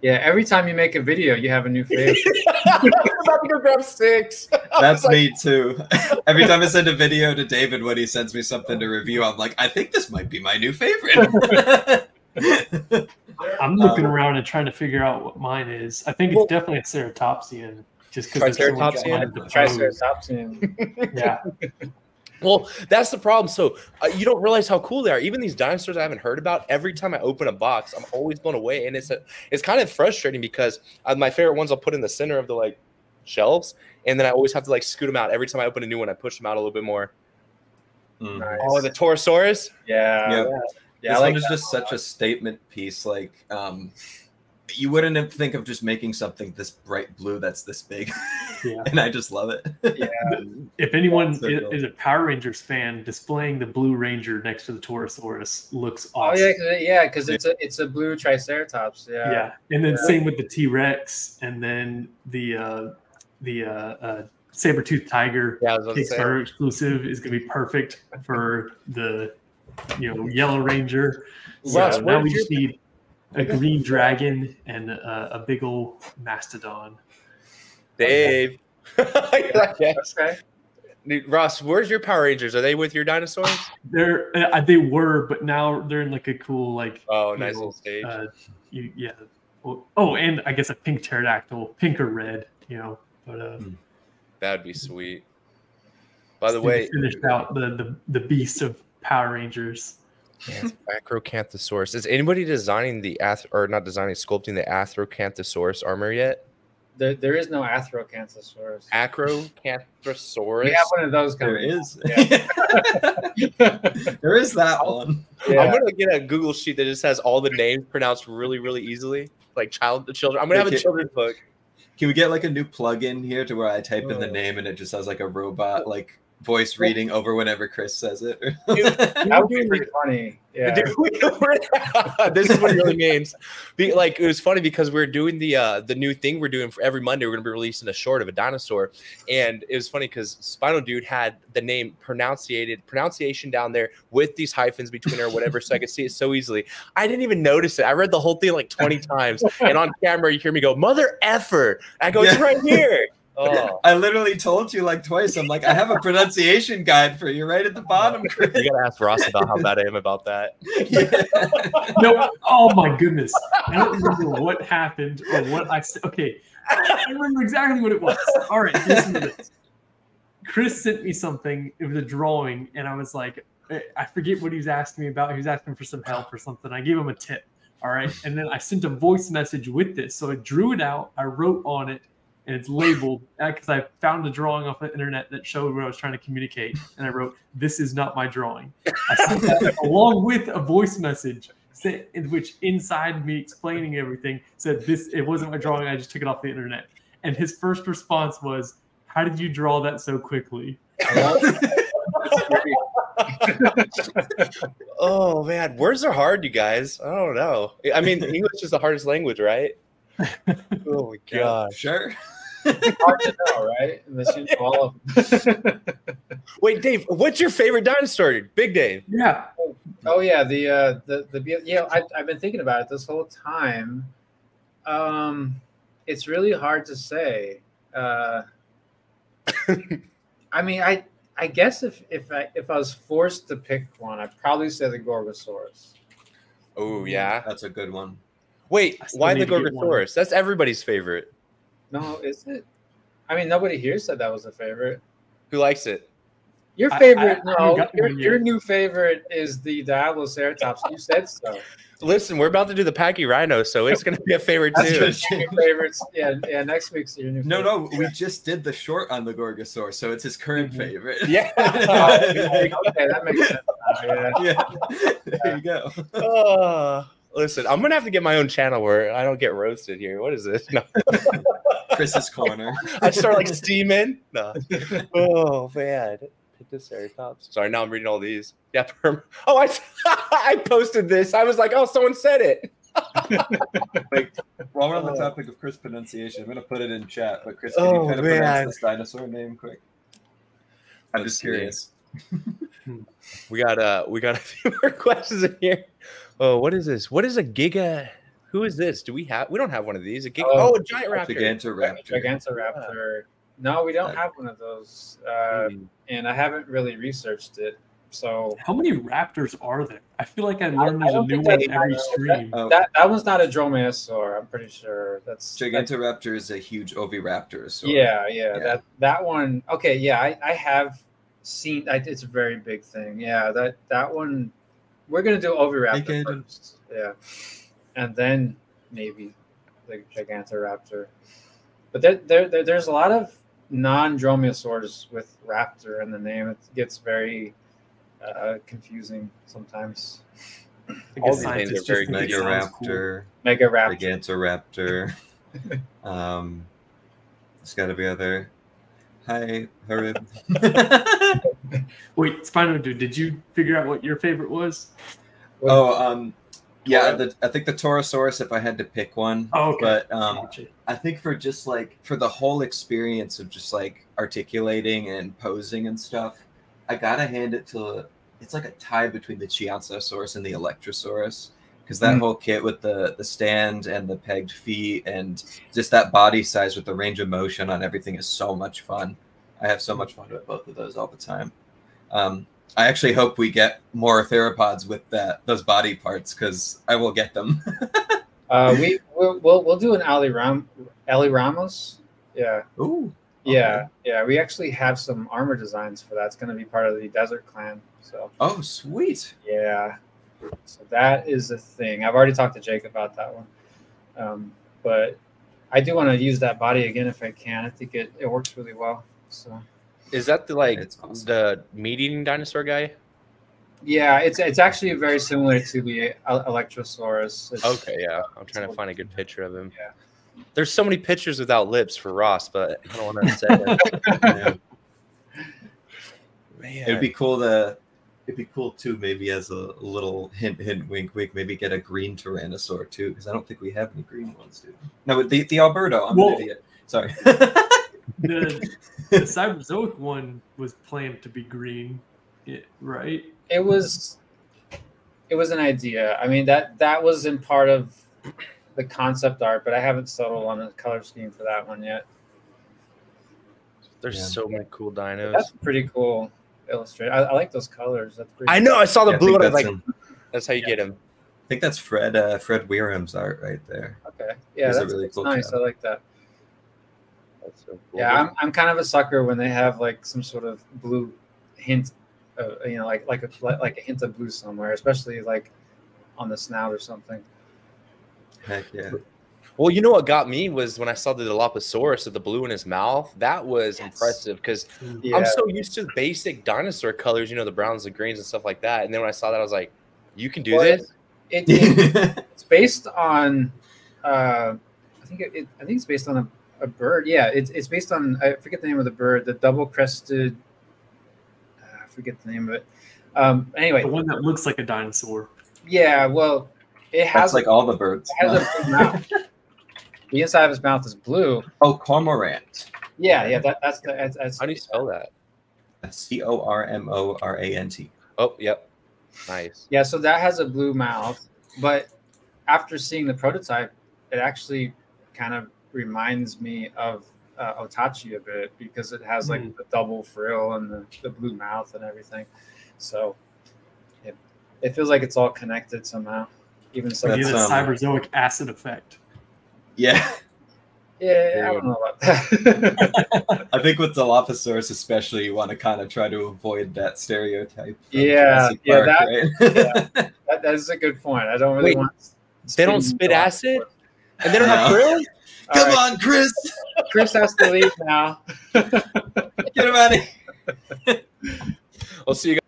Yeah, every time you make a video, you have a new favorite. I was about to go grab six. That's me too. Every time I send a video to David when he sends me something to review, I'm like, I think this might be my new favorite. I'm looking Um, around and trying to figure out what mine is. I think it's Well- definitely a ceratopsian. just because Triceratopsian? Triceratopsian. Yeah, Well, that's the problem. So uh, you don't realize how cool they are. Even these dinosaurs I haven't heard about. Every time I open a box, I'm always blown away, and it's a, it's kind of frustrating because uh, my favorite ones I'll put in the center of the like shelves, and then I always have to like scoot them out every time I open a new one. I push them out a little bit more. Mm. Nice. Oh, the Torosaurus. yeah. Yeah. Yeah, this I like one is that just such a statement piece. Like, um, you wouldn't have- think of just making something this bright blue that's this big, Yeah. and I just love it. yeah. if anyone So is, cool. is a Power Rangers fan, displaying the Blue Ranger next to the Torosaurus looks Oh awesome. yeah, 'cause it- yeah, because it's a it's a blue Triceratops. Yeah. yeah. and then Yeah. same with the T Rex, and then the uh, the uh, uh, saber tooth tiger. Yeah, I was about to say. Kickstarter exclusive is going to be perfect for the you know Yellow Ranger. So Russ, now we just need a green dragon and a, a big old mastodon. Dave. yes. Okay. Ross, where's your Power Rangers? Are they with your dinosaurs? They're uh, they were, but now they're in like a cool like Oh, you nice little stage. uh, you, yeah. Oh, oh, and I guess a pink pterodactyl, pink or red, you know. But uh, That'd be sweet. By the way, finished out the the the beast of Power Rangers. Acrocanthosaurus. Is anybody designing the ath or not designing, sculpting the Acrocanthosaurus armor yet? There, there is no Athrocanthosaurus. Acrocanthosaurus. We have one of those There coming. is, there is that one. I'm gonna get a Google sheet that just has all the names pronounced really, really easily, like child, the children. I'm gonna have a children's book. Can we get like a new plug-in here to where I type in the Oh. name and it just has like a robot like voice reading over whenever Chris says it? That would be pretty funny. Yeah. Dude, this is what it really means. Be, like it was funny because we are doing the uh the new thing we're doing for every Monday. We're gonna be releasing a short of a dinosaur, and it was funny because SpinoDude had the name pronunciated pronunciation down there with these hyphens between or whatever, so I could see it so easily. I didn't even notice it. I read the whole thing like twenty times, and on camera you hear me go "mother effer." I go, "It's Yeah. right here." Oh, I literally told you like twice. I'm like, I have a pronunciation guide for you right at the bottom, Chris. you gotta ask Ross about how bad I am about that. Yeah. No, oh my goodness, I don't remember what happened or what I said. Okay, I remember exactly what it was. All right, listen to this. Chris sent me something. It was a drawing, and I was like, I- I forget what he was asking me about. He was asking for some help or something. I gave him a tip. All right, and then I sent a voice message with this. So I drew it out. I wrote on it, and it's labeled because I found a drawing off the internet that showed what I was trying to communicate, and I wrote, "This is not my drawing." I sent that along with a voice message in which inside me explaining everything said this it wasn't my drawing i just took it off the internet and his first response was how did you draw that so quickly Oh man, words are hard, you guys. I don't know. I mean, English is the hardest language, right? Oh my Yeah, sure. Hard to know, right? Unless you know all of them. Wait, Dave, what's your favorite dinosaur? Big Dave. yeah oh yeah, the uh, the the yeah. I, I've been thinking about it this whole time. Um, it's really hard to say. Uh, I mean, I I guess if if I if I was forced to pick one, I'd probably say the Gorgosaurus. Oh yeah. That's a good one. Wait, why the need to get one. Gorgosaurus? That's everybody's favorite. No, is it? I mean, nobody here said that was a favorite. Who likes it? Your favorite, I- I no, gotten your, your new favorite is the Diabloceratops. You said so. Listen, we're about to do the Packy Rhino, so it's gonna be a favorite too. your favorites. Yeah, yeah. Next week's your new. No, favorite. no, we just did the short on the Gorgosaur, so it's his current Mhm. favorite. Yeah. okay, that makes sense. now, yeah. yeah. There you go. Uh, listen, I'm gonna have to get my own channel where I don't get roasted here. What is this? No, Chris's corner. I start like steaming. No. Oh man. Pentaceratops. Sorry, now I'm reading all these. Yeah. Perm- oh, I I posted this. I was like, oh, someone said it. While we're on the Oh. topic of Chris pronunciation, I'm gonna put it in chat. But Chris, can Oh, you kind of man. pronounce this dinosaur name quick? I'm Let's just curious. We got uh we got a few more questions in here. Oh, what is this? What is a giga? Who is this? Do we have? We don't have one of these. A giga? Oh, Oh, a giant raptor. Gigantoraptor. Gigantoraptor. No, we don't have one of those, uh, Hmm. and I haven't really researched it. So How many raptors are there? I feel like I learn I there's a new one every I- stream. Oh, that that one's not a dromaeosaur. I'm pretty sure that's that's- Gigantoraptor is a huge oviraptor. So yeah, yeah, Yeah. That that one. Okay, yeah, I, I have seen. I, it's a very big thing. Yeah, that that one. We're gonna do Oviraptor Okay. first. Yeah, and then maybe the Gigantoraptor. But there, there, there there's a lot of non-dromaeosaurs with raptor in the name. It gets very uh, confusing sometimes. I all guess these names scientists are very just think it sounds cool. Megaraptor, Mega raptor. Gigantoraptor. um, there's got to be other. Hi, Harib. Wait, SpinoDude, did you figure out what your favorite was? oh, um, yeah, the, I think the Torosaurus. If I had to pick one, Oh, okay. but um, Gotcha. I think for just like for the whole experience of just like articulating and posing and stuff, I gotta hand it to it's like a tie between the Qianzhousaurus and the Alectrosaurus because that Mm. whole kit with the the stand and the pegged feet and just that body size with the range of motion on everything is so much fun. I have so much fun with both of those all the time. Um, I actually hope we get more theropods with that those body parts because I will get them. Uh, we we'll, we'll we'll do an Ali Ram Alioramus. Yeah. Ooh, Yeah, yeah, we actually have some armor designs for that. It's going to be part of the Desert Clan. So oh sweet. yeah, so that is a thing. I've already talked to Jake about that one, um, but I do want to use that body again if I can. I think it, it works really well. So Is that the like It's awesome. the meat eating dinosaur guy? yeah, it's it's actually very similar to the uh, Alectrosaurus. It's, Okay, yeah. I'm trying to find a good picture of him. Yeah. There's so many pictures without lips for Ross, but I don't want to say that. Man. It'd be cool to. It'd be cool too, maybe as a little hint, hint, wink, wink. Maybe get a green Tyrannosaur too, because I don't think we have any green ones, dude. No, the the Alberto. I'm Well- an idiot. Sorry. The, the Cyberzoic one was planned to be green, right? it was it was an idea. I mean that that was in part of the concept art, but I haven't settled on a color scheme for that one yet. There's Yeah. so many cool dinos. That's pretty cool illustrated. I, I like those colors. That's pretty. I know. I saw the Yeah, blue one. I was that's like, him. that's how you get him. I think that's Fred uh, Fred Wierum's art right there. Okay. Yeah, He's a that's, really that's cool nice. job. I like that. That's so cool. Yeah, I'm, I'm kind of a sucker when they have like some sort of blue hint, uh, you know, like like a like a hint of blue somewhere, especially like on the snout or something. Heck yeah. Well, you know what got me was when I saw the Dilophosaurus with the blue in his mouth. That was Yes. impressive because Yeah. I'm so used to basic dinosaur colors, you know, the browns, the greens, and stuff like that. And then when I saw that, I was like, "You can do Well, this." It, it, it's based on, uh, I think it, it- I think it's based on a, a bird. Yeah, it's it's based on I forget the name of the bird, the double crested. Uh, I forget the name of it. Um, anyway, The one that looks like a dinosaur. yeah. Well, it That's has like all the birds. it has a blue mouth. The inside of his mouth is blue. oh, cormorant. Yeah, yeah. That, that's the that's, that's How do you spell that? C O R M O R A N T. Oh, yep. Nice. Yeah, so that has a blue mouth, but after seeing the prototype, it actually kind of reminds me of uh, Otachi a bit because it has like Mm. the double frill and the, the blue mouth and everything. So it, it feels like it's all connected somehow. Even so, Yeah, That's, the um, Cyberzoic acid effect. Yeah. yeah, I don't know about that. I think with Dilophosaurus, especially, you want to kind of try to avoid that stereotype. Yeah, Jurassic yeah, Park, right? that, that is a good point. I don't really Wait, want. They don't spit acid, and they don't have No. grills. All Come right, on, Chris, Chris has to leave now. get him out of here. We'll see you guys.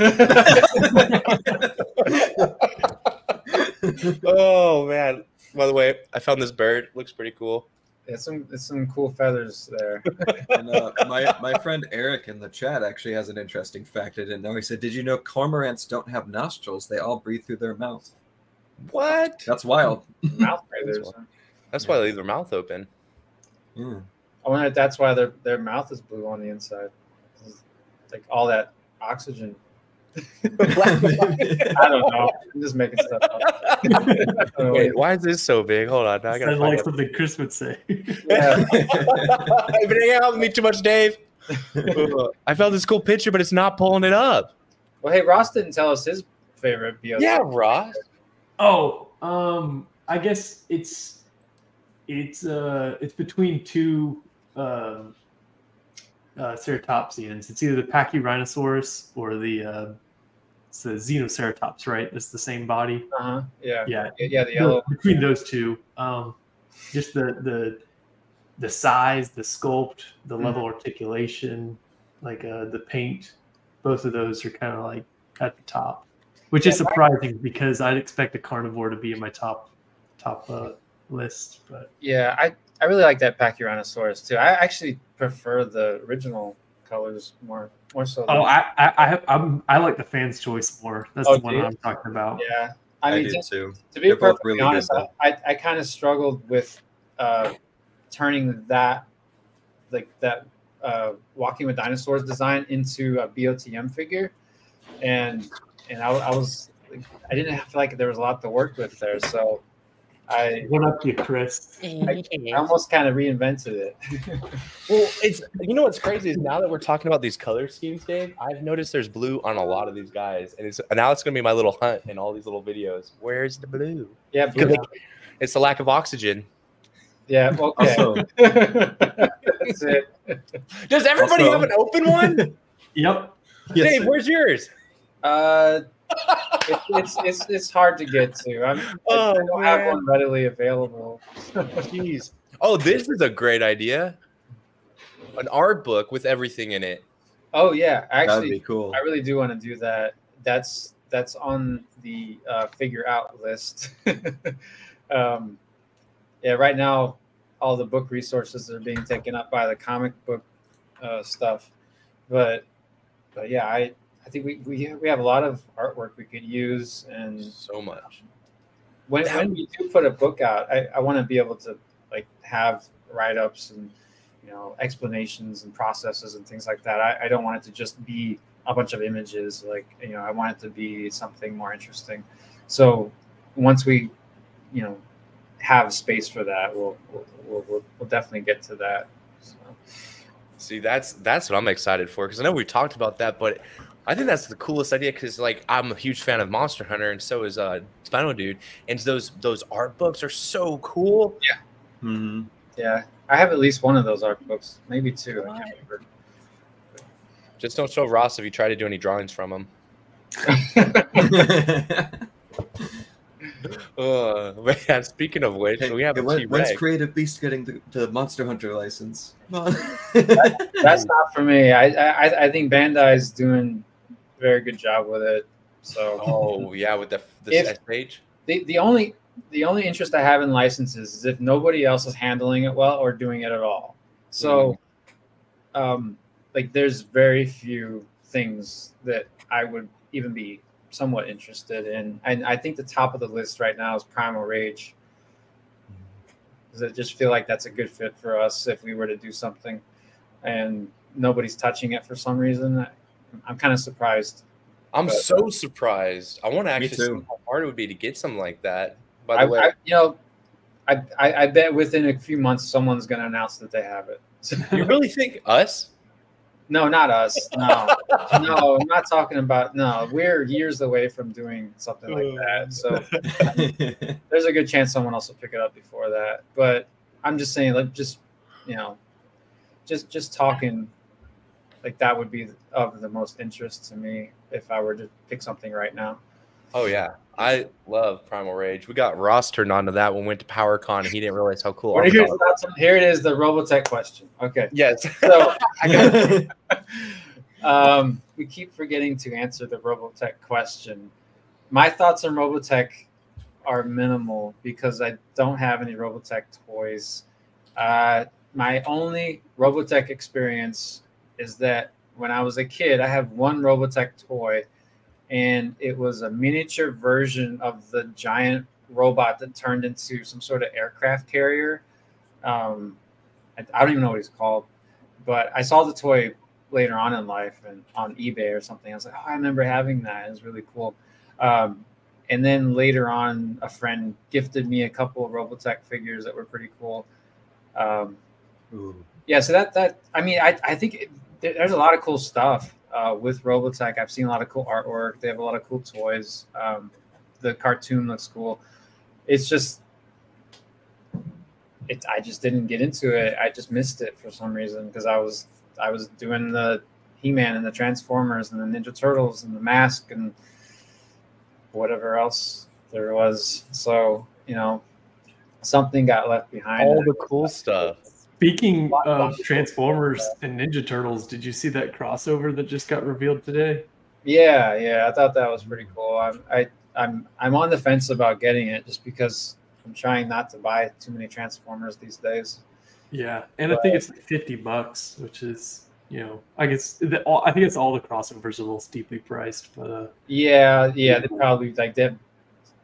oh man! By the way, I found this bird. Looks pretty cool. It's some it's some cool feathers there. And uh, my my friend Eric in the chat actually has an interesting fact I didn't know. He said, "Did you know cormorants don't have nostrils? They all breathe through their mouth. What? That's wild." Mouth feathers. That's why they leave their mouth open. Mm. I wonder if that's why their their mouth is blue on the inside. Like all that oxygen. I don't know. I'm just making stuff up. I don't know. Wait, why is this so big? Hold on, I gotta Sounds find like it. something Chris would say. Yeah. You've been hanging out with me too much, Dave. I found this cool picture, but it's not pulling it up. Well, hey, Ross didn't tell us his favorite BO. Yeah, Ross. Oh, um, I guess it's it's uh it's between two um uh, ceratopsians. It's either the Pachyrhinosaurus or the uh, it's the Xenoceratops, right? It's the same body. Uh-huh. Yeah. Yeah, Yeah, the yellow. between those two, um, just the the the size, the sculpt, the Mhm. level articulation, like uh, the paint, both of those are kind of like at the top, which is Yeah, mine- surprising because I'd expect a carnivore to be in my top top uh, list, but Yeah, I, I really like that Pachyrhinosaurus too. I actually prefer the original colors more more so. oh, I I I, have, I'm, I like the fans' choice more. That's Oh, the one do? I'm talking about. yeah. I I, mean, did just, too. to be They're perfectly really honest, good, I, I kind of struggled with uh, turning that like that uh, walking with dinosaurs design into a BOTM figure, and and I, I was I didn't feel like there was a lot to work with there, so I What up, you Chris? I almost kind of reinvented it. Well, it's you know what's crazy is now that we're talking about these color schemes, Dave. I've noticed there's blue on a lot of these guys, and it's now it's gonna be my little hunt in all these little videos. Where's the blue? yeah, Because blue- like, it's the lack of oxygen. yeah, okay. Also, That's it. Does everybody Also- have an open one? Yep. yes, Dave, where's yours? Uh, it, it's it's it's hard to get to. I'm, Oh, I don't have one readily available. Jeez. Oh, this is a great idea. An art book with everything in it. Oh yeah, that'd actually, be cool. I really do want to do that. That's that's on the uh, figure out list. um, yeah, right now all the book resources are being taken up by the comic book uh, stuff, but but yeah, I I think we, we we have a lot of artwork we could use, and So much. when That- when we do put a book out, I, I want to be able to like have write ups and you know explanations and processes and things like that. I, I don't want it to just be a bunch of images. Like you know, I want it to be something more interesting. So once we you know have space for that, we'll we'll, we'll, we'll definitely get to that. So, See, that's that's what I'm excited for because I know we talked about that, but I think that's the coolest idea because like I'm a huge fan of Monster Hunter and so is uh SpinoDude, and those those art books are so cool. Mhm. yeah, I have at least one of those art books, maybe two. I can't remember. Just don't show Ross if you try to do any drawings from him. Uh, man, speaking of which, Hey, we have hey, a when- when's Creative Beast getting the, the Monster Hunter license? Come on. That's not for me. I I, I think Bandai's doing a very good job with it. So Oh yeah, with the the page. the, the only the only interest I have in licenses is if nobody else is handling it well or doing it at all. So, um, like there's very few things that I would even be somewhat interested in, and I think the top of the list right now is Primal Rage. Does it just feel like that's a good fit for us if we were to do something, and nobody's touching it for some reason? I, I'm kind of surprised. I'm but- so surprised. I want to actually see how hard it would be to get something like that. By the I, way, I, you know, I, I, I bet within a few months someone's going to announce that they have it. you really think us? no, not us. No, no, I'm not talking about. No, we're years away from doing something like that. So there's a good chance someone else will pick it up before that. But I'm just saying, like, just you know, just just talking, like that would be of the most interest to me if I were to pick something right now. Oh yeah, I love Primal Rage. We got Ross turned on to that when we went to PowerCon, and he didn't realize how cool. Here's, here it is, the Robotech question. Okay, Yes. so I got um, we keep forgetting to answer the Robotech question. My thoughts on Robotech are minimal because I don't have any Robotech toys. Uh, my only Robotech experience is that when I was a kid, I had one Robotech toy, and it was a miniature version of the giant robot that turned into some sort of aircraft carrier. Um, I, I don't even know what he's called, but I saw the toy later on in life and on eBay or something. I was like, oh, I remember having that. It was really cool. Um, and then later on, a friend gifted me a couple of Robotech figures that were pretty cool. Um, yeah, so that that I mean, I I think it, there's a lot of cool stuff. uh, with Robotech. I've seen a lot of cool artwork. They have a lot of cool toys. Um, the cartoon looks cool. It's just, it. I just didn't get into it. I just missed it for some reason because I was I was doing the He-Man and the Transformers and the Ninja Turtles and the Mask and whatever else there was. So you know, something got left behind. All the cool stuff. Speaking of Transformers and Ninja Turtles, did you see that crossover that just got revealed today? Yeah, yeah, I thought that was pretty cool. I'm I I'm I'm on the fence about getting it just because I'm trying not to buy too many Transformers these days. Yeah, and I think it's like fifty bucks, which is you know, I guess the, all, I think it's all the crossovers are a little steeply priced, but uh, Yeah, yeah, they probably like they,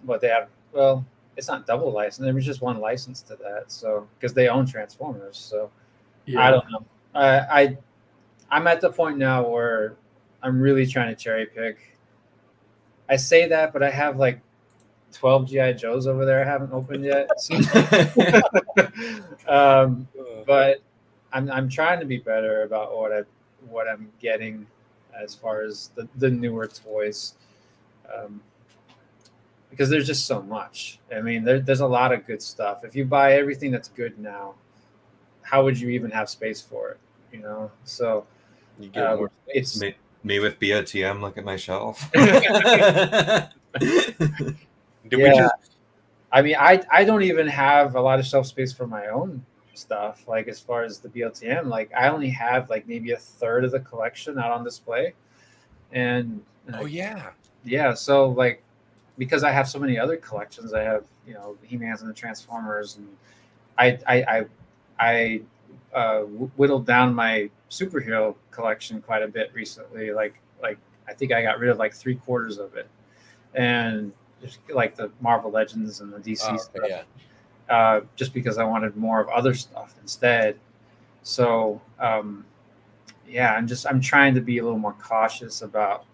what they have. Well, it's not double license. There was just one license to that, so because they own Transformers. So yeah, I don't know. I, I I'm at the point now where I'm really trying to cherry pick. I say that, but I have like 12 GI Joes over there I haven't opened yet. So- um, but I'm I'm trying to be better about what I what I'm getting as far as the, the newer toys. Um, because there's just so much. I mean, there, there's a lot of good stuff. If you buy everything that's good now, how would you even have space for it? You know, so You get um, more. it's me, me with BOTM, look at my shelf. Did we yeah. just I mean, I I don't even have a lot of shelf space for my own stuff. Like as far as the BOTM, like I only have like maybe a third of the collection out on display, and Oh yeah. yeah, so like because I have so many other collections, I have you know the He-Mans and the Transformers, and I I I, I uh, whittled down my superhero collection quite a bit recently. Like like I think I got rid of like three quarters of it, and just like the Marvel Legends and the DC Oh, stuff yeah. uh, just because I wanted more of other stuff instead. So um, yeah, I'm just I'm trying to be a little more cautious about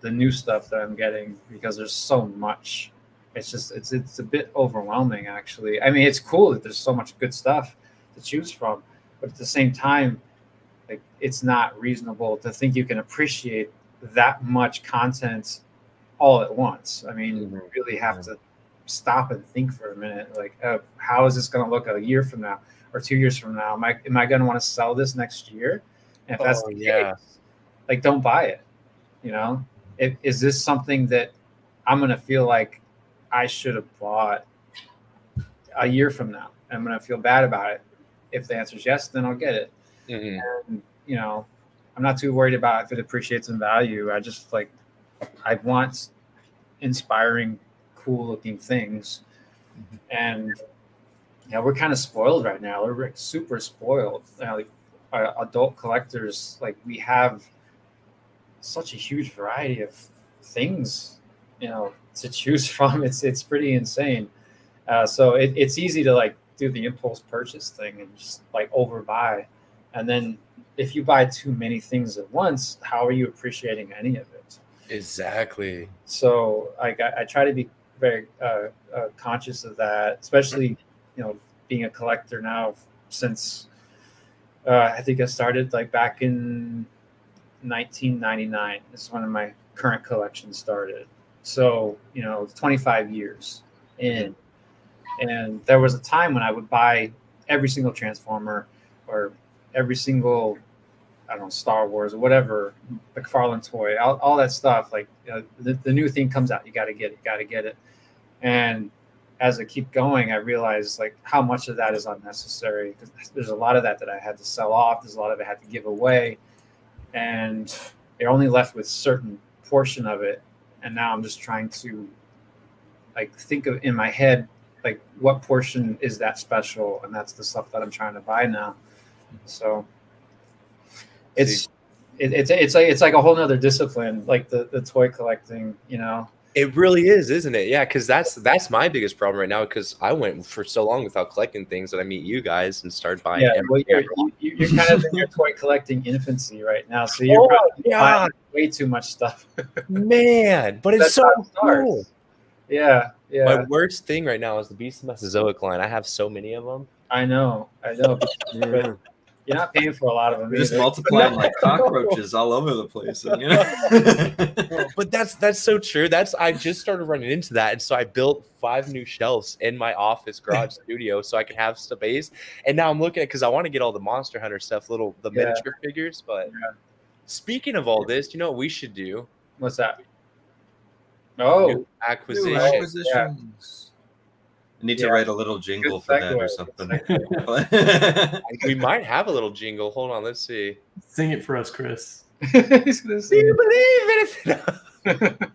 the new stuff that I'm getting because there's so much. It's just it's it's a bit overwhelming actually. I mean, it's cool that there's so much good stuff to choose from, but at the same time, like it's not reasonable to think you can appreciate that much content all at once. I mean, you Mhm. really have to stop and think for a minute. Like, uh, how is this going to look a year from now or two years from now? Am I am I going to want to sell this next year? And if that's Oh, the yeah. case, like, don't buy it. You know, is this something that I'm going to feel like I should have bought a year from now? I'm going to feel bad about it. If the answer is yes, then I'll get it Mhm. and you know i'm not too worried about if it appreciates in value i just like i want inspiring cool looking things and yeah we're kind of spoiled right now we're super spoiled you know, like uh, adult collectors like we have such a huge variety of things you know to choose from it's it's pretty insane uh, so it, it's easy to like do the impulse purchase thing and just like overbuy and then if you buy too many things at once, how are you appreciating any of it? Exactly. So like, I, I try to be very uh, uh, conscious of that, especially you know being a collector now since uh, I think I started like back in 1999. This is when my current collection started. So you know, 25 years in, and there was a time when I would buy every single Transformer or every single I don't know Star Wars or whatever McFarlane toy, all, all that stuff. Like you know, the, the new thing comes out, you got to get it, got to get it. And as I keep going, I realize like how much of that is unnecessary because there's a lot of that that I had to sell off. There's a lot of it I had to give away, and you're only left with certain portion of it. And now I'm just trying to like think of in my head like what portion is that special, and that's the stuff that I'm trying to buy now. So it's it, it's it's like it's like a whole nother discipline, like the the toy collecting. You know, It really is, isn't it? Yeah, because that's that's my biggest problem right now. Because I went for so long without collecting things that I meet you guys and start buying. yeah. Well, you're, you, you're kind of in your toy collecting infancy right now, so you're Oh, buying way too much stuff. man, but it's so it cool. Yeah, yeah. My worst thing right now is the Beast of Mesozoic line. I have so many of them. I know, I know. But You're not paying for a lot of them. We're just either. multiplying like cockroaches all over the place. and, you know? but that's that's so true. That's I just started running into that, and so I built five new shelves in my office garage studio so I could have space. And now I'm looking at because I want to get all the Monster Hunter stuff, little the Yeah. miniature figures. But Yeah. speaking of all this, you know what we should do? What's that? Oh, New acquisition. New acquisitions. I need to write a little jingle Good for that or something. We might have a little jingle. Hold on, let's see. Sing it for us, Chris. He's gonna Do you believe it?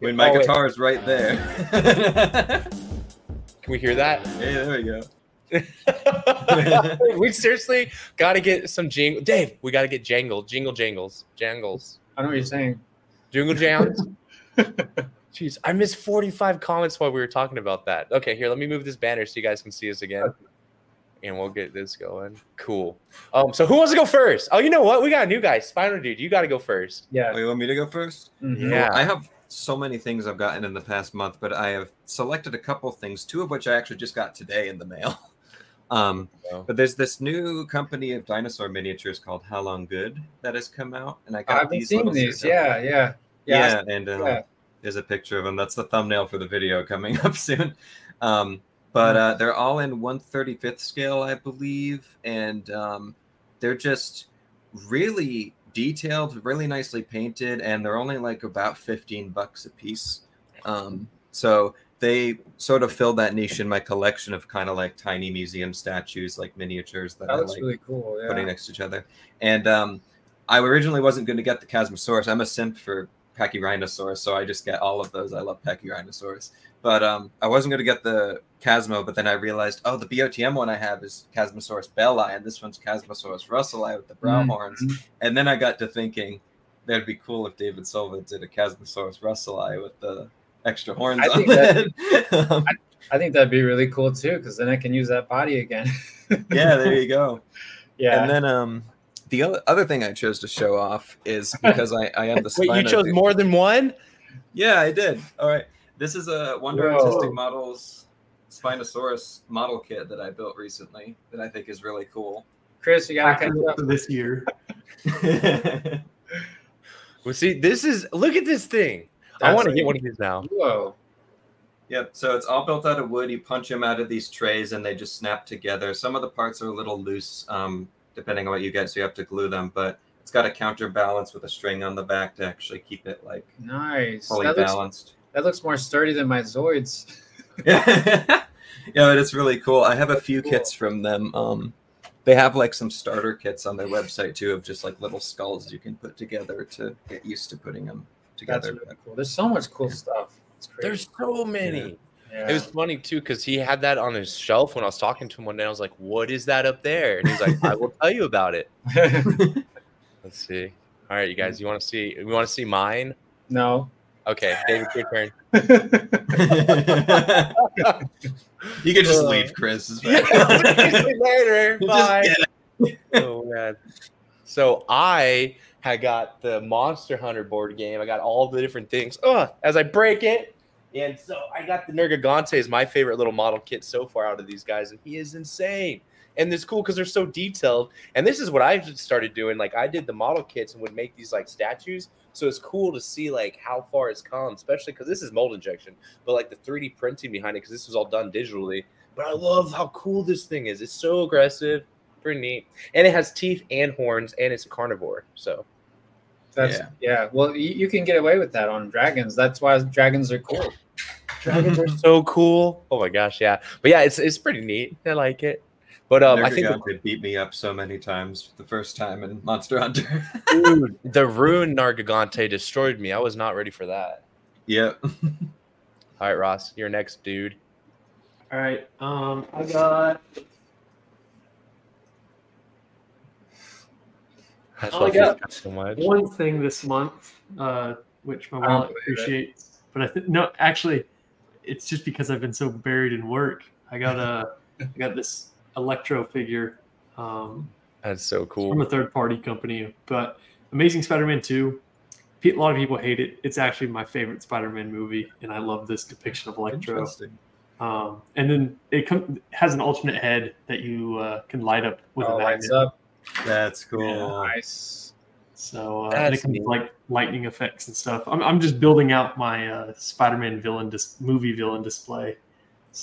I mean, my Oh, wait. guitar is right there. Can we hear that? hey, there we go. we seriously got to get some jingle. Dave, we got to get jangle, jingle, jangles, jangles, I know what you're saying. jingle jams. Jeez, I missed 45 comments while we were talking about that. Okay, here, let me move this banner so you guys can see us again. And we'll get this going. Cool. Um, so who wants to go first? Oh, you know what? We got a new guy, SpinoDude. You got to go first. Yeah. Oh, you want me to go first? Mhm. Yeah. I have so many things I've gotten in the past month, but I have selected a couple things, two of which I actually just got today in the mail. Um, Oh. but there's this new company of dinosaur miniatures called Haolonggood that has come out, and I got I've been these. seeing little these. stickers. Yeah, yeah, yeah, and uh, yeah. There's a picture of them. That's the thumbnail for the video coming up soon. Um, but uh, they're all in 135th scale, I believe, and um, they're just really detailed, really nicely painted, and they're only like about 15 bucks a piece. Um, so they sort of fill that niche in my collection of kind of like tiny museum statues, like miniatures that, That I like really cool. Yeah. putting next to each other. And um, I originally wasn't going to get the Chasmosaurus. I'm a simp for Pachyrhinosaurus, so I just get all of those. I love Pachyrhinosaurus. But um, I wasn't going to get the Chasmo, but then I realized, oh, the BOTM one I have is Chasmosaurus belli, and this one's Chasmosaurus russelli with the brow Mhm. horns. And then I got to thinking, that'd be cool if David Silvia did a Chasmosaurus russelli with the extra horns I on it. Um, I think that'd be really cool too, because then I can use that body again. yeah, there you go. yeah. And then um, the o- other thing I chose to show off is because I, I am the Wait, you chose dude. more than one? Yeah, I did. All right. This is a Wonder Whoa. Artistic Models Spinosaurus model kit that I built recently that I think is really cool. Chris, you gotta catch up. for this year. Well, see, this is look at this thing. I want to get one of these now. Whoa. Yep. So it's all built out of wood. You punch them out of these trays, and they just snap together. Some of the parts are a little loose, um, depending on what you get, so you have to glue them. But it's got a counterbalance with a string on the back to actually keep it like Nice. fully That looks, balanced. that looks more sturdy than my Zoids. yeah, but it's really cool. I have a few Cool. kits from them. Um, they have like some starter kits on their website too, of just like little skulls you can put together to get used to putting them together. That's together. really cool. There's so much cool stuff. It's crazy. There's so many. Yeah. It was funny too because he had that on his shelf when I was talking to him one day. I was like, "What is that up there?" And he's like, "I will tell you about it." Let's see. All right, you guys, you want to see? We want to see mine? no. Okay, David, your turn. you can just Uh, leave, Chris. It's Yeah, fine. see you later. Bye. oh man. So I had got the Monster Hunter board game. I got all the different things. Ugh, as I break it. And so I got the Nergigante is my favorite little model kit so far out of these guys, and he is insane. And it's cool because they're so detailed. And this is what I just started doing. Like I did the model kits and would make these like statues. So it's cool to see like how far it's come, especially because this is mold injection, but like the 3D printing behind it because this was all done digitally. But I love how cool this thing is. It's so aggressive, pretty neat, and it has teeth and horns, and it's a carnivore. So That's Yeah. yeah. Well, you, you can get away with that on dragons. That's why dragons are cool. dragons are so cool. Oh my gosh, yeah. But yeah, it's it's pretty neat. I like it. But um, I think the, Nergigante beat me up so many times the first time in Monster Hunter. dude, the rune Nergigante destroyed me. I was not ready for that. yep. All right, Ross, you're next, dude. All right. Um, I got. That's I got so much. one thing this month, uh, which my wallet appreciates. But I think no, actually, it's just because I've been so buried in work. I got a, I got this electro figure um, That's so cool from a third party company. But Amazing Spider-Man Two, a lot of people hate it. It's actually my favorite Spider-Man movie, and I love this depiction of Electro. Interesting. Um, and then it com- has an alternate head that you uh, can light up with Oh, a lights magnet. up. That's cool. Nice. So uh, That's it comes neat. like lightning effects and stuff. I'm, I'm just building out my uh, Spider-Man villain dis- movie villain display.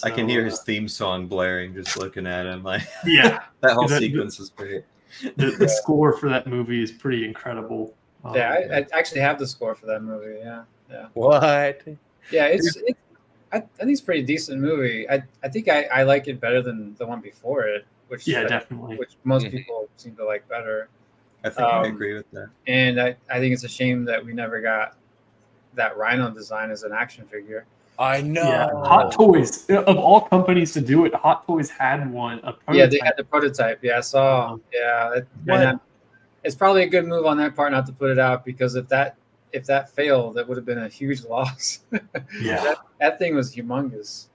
I can hear So, his theme song blaring just looking at him. Like uh, yeah, that whole The- the- sequence is great. the, the score for that movie is pretty incredible. Um, Yeah, I, I actually have the score for that movie. Yeah, yeah, What? yeah. It's, it, I, I think it's a pretty decent movie. I, I think I, I like it better than the one before it, which yeah, I- definitely. which most Mhm. people seem to like better. I think I Um, agree with that. And I, I think it's a shame that we never got that Rhino design as an action figure. I know. Yeah, Hot Toys of all companies to do it, Hot Toys had one. A Yeah, they had the prototype. Yeah, I saw. Um, Yeah, it- and, uh, it's probably a good move on their part not to put it out because if that if that failed, that would have been a huge loss. yeah. that, that thing was humongous.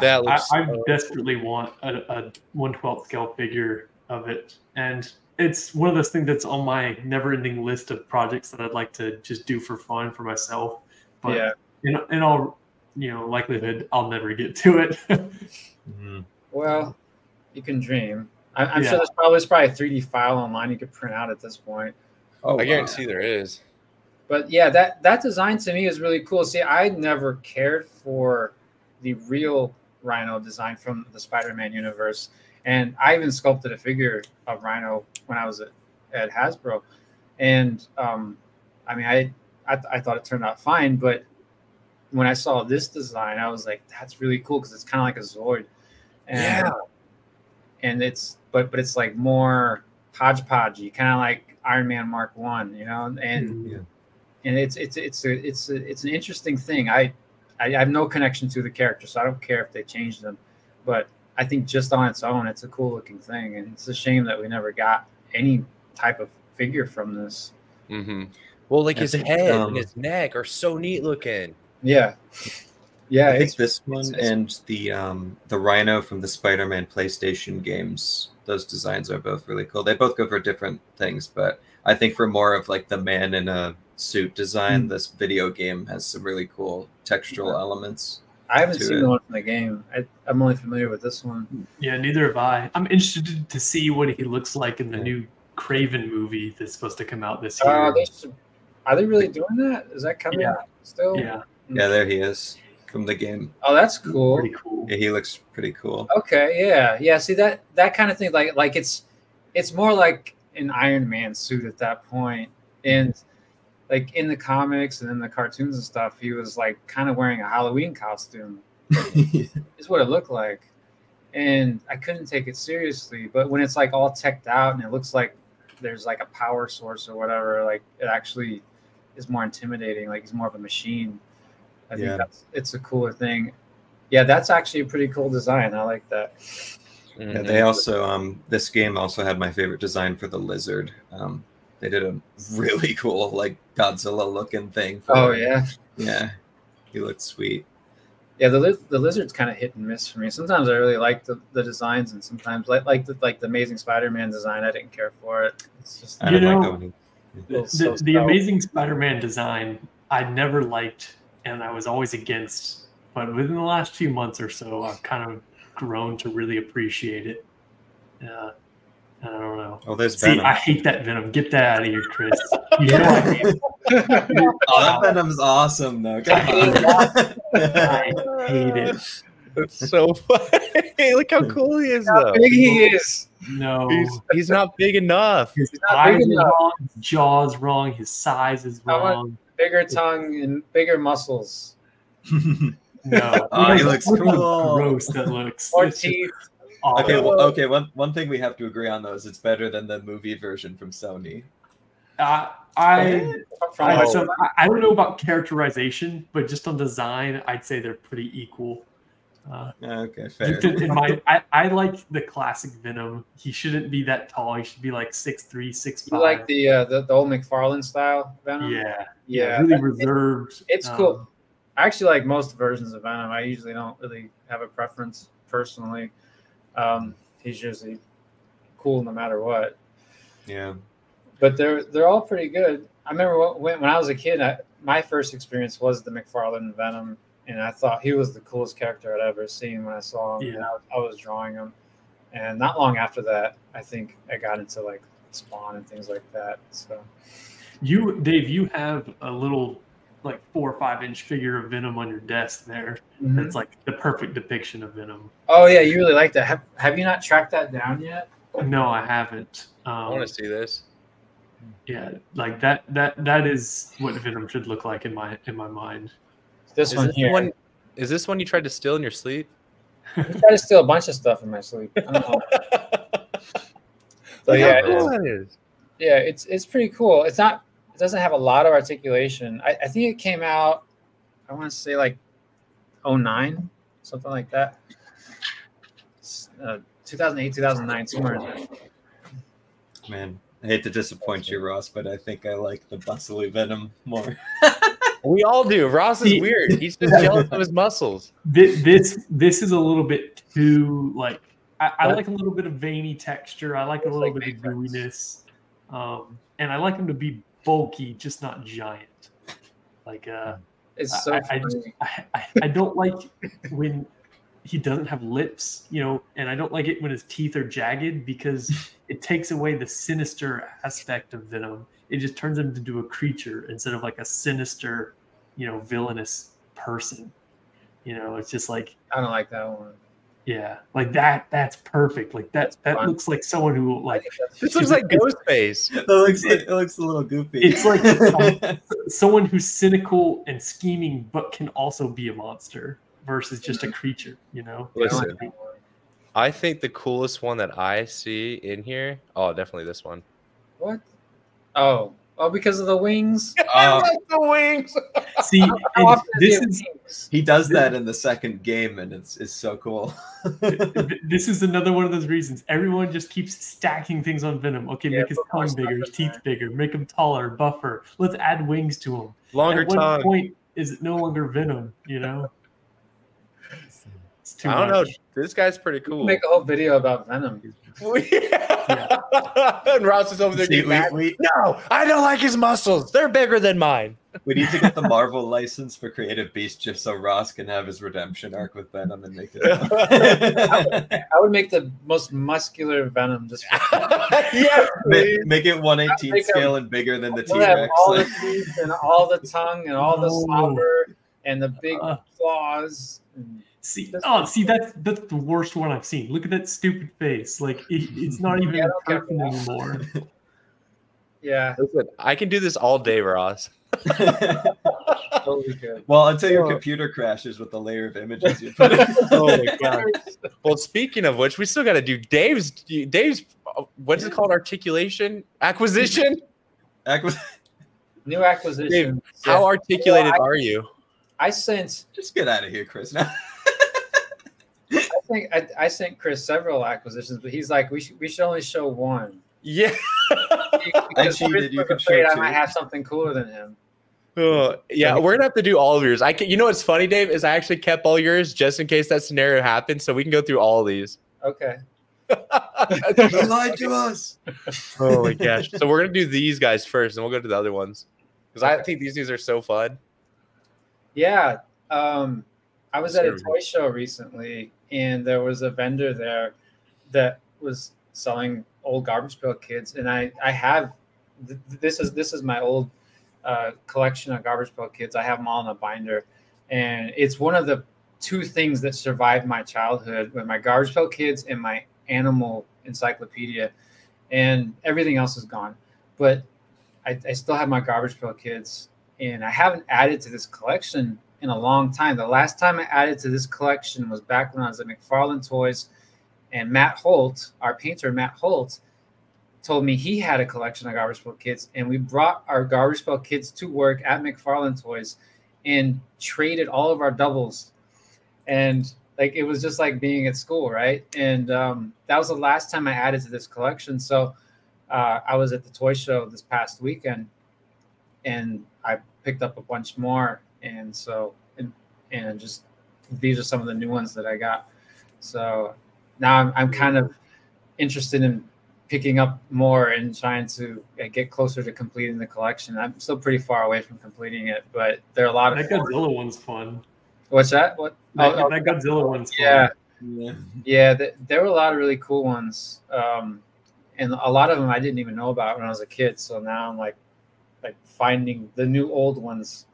That I, looks. I so- desperately want a, a 112th scale figure of it. And it's one of those things that's on my never ending list of projects that I'd like to just do for fun for myself. But yeah. in, in all you know likelihood, I'll never get to it. Mhm. Well, you can dream. I, I'm Yeah. sure there's probably there's probably a 3D file online you could print out at this point. Oh, I wow. guarantee there is. But yeah, that that design to me is really cool. See, I never cared for the real Rhino design from the Spider-Man universe, and I even sculpted a figure of Rhino when I was at, at Hasbro, and um, I mean, I, I I thought it turned out fine, but when I saw this design, I was like, that's really cool because it's kind of like a Zord, and, Yeah. and it's but but it's like more hodgepodgey, kind of like Iron Man Mark One, you know, and Yeah. and it's it's it's a, it's a, it's an interesting thing. I, I have no connection to the character, so I don't care if they change them. But I think just on its own, it's a cool looking thing, and it's a shame that we never got any type of figure from this. Mm-hmm. Well, like I his head um, and his neck are so neat looking. Yeah, yeah, I think it's, this one it's- it's- and the um, the Rhino from the Spider-Man PlayStation games. Those designs are both really cool. They both go for different things, but I think for more of like the man in a suit design, Hmm. this video game has some really cool textural elements. I haven't seen it. the one from the game. I, I'm only familiar with this one. yeah, neither have I. I'm interested to see what he looks like in the Yeah. new Kraven movie that's supposed to come out this year. Uh, are they really doing that? Is that coming Yeah. out still? yeah, Yeah, there he is from the game. Oh, that's cool. pretty cool. Yeah, he looks pretty cool. Okay, yeah, yeah. See that that kind of thing, like like it's it's more like an Iron Man suit at that point, and like in the comics and in the cartoons and stuff, he was like kind of wearing a Halloween costume. Is what it looked like, and I couldn't take it seriously. But when it's like all teched out and it looks like there's like a power source or whatever, like it actually is more intimidating. Like he's more of a machine. I think Yeah. that's it's a cooler thing. Yeah, that's actually a pretty cool design. I like that. Yeah, Mhm. they also um this game also had my favorite design for the lizard. Um they did a really cool like Godzilla looking thing. For Oh him. yeah, Yeah. He looked sweet. yeah. The li- the lizard's kind of hit and miss for me. Sometimes I really like the, the designs, and sometimes like like the like the Amazing Spider-Man design. I didn't care for it. It's just I You didn't like know- that one. The, so the, the Amazing Spider-Man design I never liked and I was always against, but within the last few months or so, I've kind of grown to really appreciate it. Uh, I don't know. Oh, there's See, Venom. I hate that Venom. Get that out of here, Chris. You know I hate it. oh, that Venom's awesome though. Come I on. I hate it. That's so funny. Look how cool he is, though. big he is. No. He's, he's not big enough. his eyes big enough. wrong, his jaw's wrong, his size is How much- wrong. Bigger tongue and bigger muscles. No. Oh, he Look looks cool. gross that looks. More It's just teeth. Awful. okay, well, okay. One one thing we have to agree on though is it's better than the movie version from Sony. Uh, I I, so I- I don't know about characterization, but just on design, I'd say they're pretty equal. Uh, Okay, fair. just in my, I, I like the classic Venom. He shouldn't be that tall. He should be like six three, six you like the, uh, the the old McFarlane style Venom? yeah, yeah. really It- reserved. it's um, cool. I actually like most versions of Venom. I usually don't really have a preference personally. Um, he's usually cool no matter what. Yeah. But they're they're all pretty good. I remember when, when I was a kid, I, my first experience was the McFarlane Venom, and I thought he was the coolest character I'd ever seen when I saw him. and Yeah. I, I was drawing him. And not long after that, I think I got into like Spawn and things like that. So You, Dave, you have a little like four or five inch figure of Venom on your desk there. That's like the perfect depiction of Venom. Oh yeah, you really like that. Have Have you not tracked that down yet? No, I haven't. I Um, want to see this. yeah, like that. That that is what Venom should look like in my in my mind. This Is one this, here. one, is this one you tried to steal in your sleep? I try to steal a bunch of stuff in my sleep. I. So Look how yeah, cool it's, yeah, it's it's pretty cool. It's not. It doesn't have a lot of articulation. I, I think it came out. I want to say like 09, something like that. Uh, 2008, 2009, somewhere in there. Man, I hate to disappoint you, Ross, but I think I like the bustly Venom more. We all do. Ross is weird. He's just jealous of his muscles. This this, this is a little bit too like. I, I like a little bit of veiny texture. I like a little like bit of Matrix. gooiness, um, and I like him to be bulky, just not giant. Like uh, It's so I. I, I, I don't like when he doesn't have lips, you know, and I don't like it when his teeth are jagged because it takes away the sinister aspect of Venom. It just turns him into a creature instead of like a sinister, you know, villainous person. You know, it's just like I don't like that one. Yeah, like that. That's perfect. Like that. That fun. looks like someone who like This looks like Ghostface. it looks like, it looks a little goofy. It's like- someone who's cynical and scheming, but can also be a monster versus just a mm-hmm. creature. You know. I don't like Listen. I think the coolest one that I see in here. Oh, definitely this one. What? Oh, oh, because of the wings. I Uh, like the wings. See, How and often does he this is wings? he does that in the second game, and it's it's so cool. this is another one of those reasons. Everyone just keeps stacking things on Venom. Okay, Yeah, make his tongue bigger, his teeth there. bigger, make him taller, buffer. Let's add wings to him. Longer At what tongue. point is it no longer Venom? You know, it's too I don't know. This guy's pretty cool. Make a whole video about Venom. and Ross is over there See, we, we, No, I don't like his muscles. They're bigger than mine. we need to get the Marvel license for Creative Beast just so Ross can have his redemption arc with Venom and make it. I would make the most muscular Venom just for yes, make, make it 118 Make him- scale and bigger than the T We'll Rex. all the teeth and all the tongue and all the No. slobber and the big Uh. claws. And See, oh, see, that's that's the worst one I've seen. Look at that stupid face. Like it, it's not even Yeah, I a person anymore. yeah, Listen, I can do this all day, Ross. totally well, until your Oh. computer crashes with the layer of images you put in. Oh my god. Well, speaking of which, we still got to do Dave's. Dave's. uh, What is it called? Articulation, acquisition. Acqui- New acquisition. How articulated Well, I- are you? I sense. Just get out of here, Chris. Now. I think I, I sent Chris several acquisitions, but he's like, we should we should only show one. Yeah. Because cheated, Chris you was can afraid show I might have something cooler than him. Uh, yeah, we're gonna have to do all of yours. I can, you know what's funny, Dave, is I actually kept all yours just in case that scenario happens, so we can go through all of these. Okay. you lied to us. oh my gosh! So we're gonna do these guys first, and we'll go to the other ones because I think these these are so fun. Yeah. Um, I was at a toy show recently, and there was a vendor there that was selling old garbage pail kids, and I I have th- this is this is my old uh, collection of garbage pail kids. I have them all in a binder, and it's one of the two things that survived my childhood with my garbage pail kids and my animal encyclopedia, and everything else is gone. But I, I still have my garbage pail kids, and I haven't added to this collection in a long time. The last time I added to this collection was back when I was at McFarlane Toys, and Matt Holt, our painter Matt Holt, told me he had a collection of garbage pail kids, and we brought our garbage pail kids to work at McFarlane Toys, and traded all of our doubles, and like it was just like being at school, right? And um, that was the last time I added to this collection. So uh, I was at the toy show this past weekend, and I picked up a bunch more, and so and and just these are some of the new ones that I got. So now I'm I'm kind of interested in picking up more and trying to uh, get closer to completing the collection. I'm still pretty far away from completing it, but there are a lot of That Godzilla one's fun. What's that? What? That, Oh, oh, that Godzilla one's fun. yeah, Yeah. Yeah, th- there were a lot of really cool ones, um, and a lot of them I didn't even know about when I was a kid. So now I'm like, like finding the new old ones,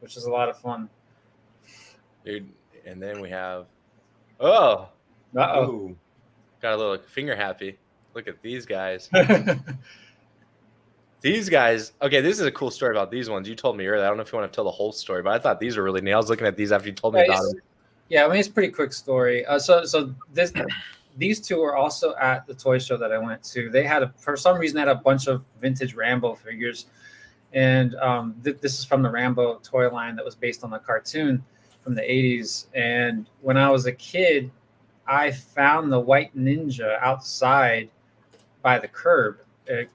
which is a lot of fun. Dude, and then we have oh, oh. Got a little finger happy. Look at these guys. These guys, okay, this is a cool story about these ones. You told me earlier. I don't know if you want to tell the whole story, but I thought these were really neat. I was looking at these after you told me Yeah, about them. Yeah, I mean it's a pretty quick story. Uh, so so this these two were also at the toy show that I went to. They had a for some reason they had a bunch of vintage Rambo figures, and um, th- this is from the Rambo toy line that was based on the cartoon from the '80s. And when I was a kid, I found the White Ninja outside by the curb. It,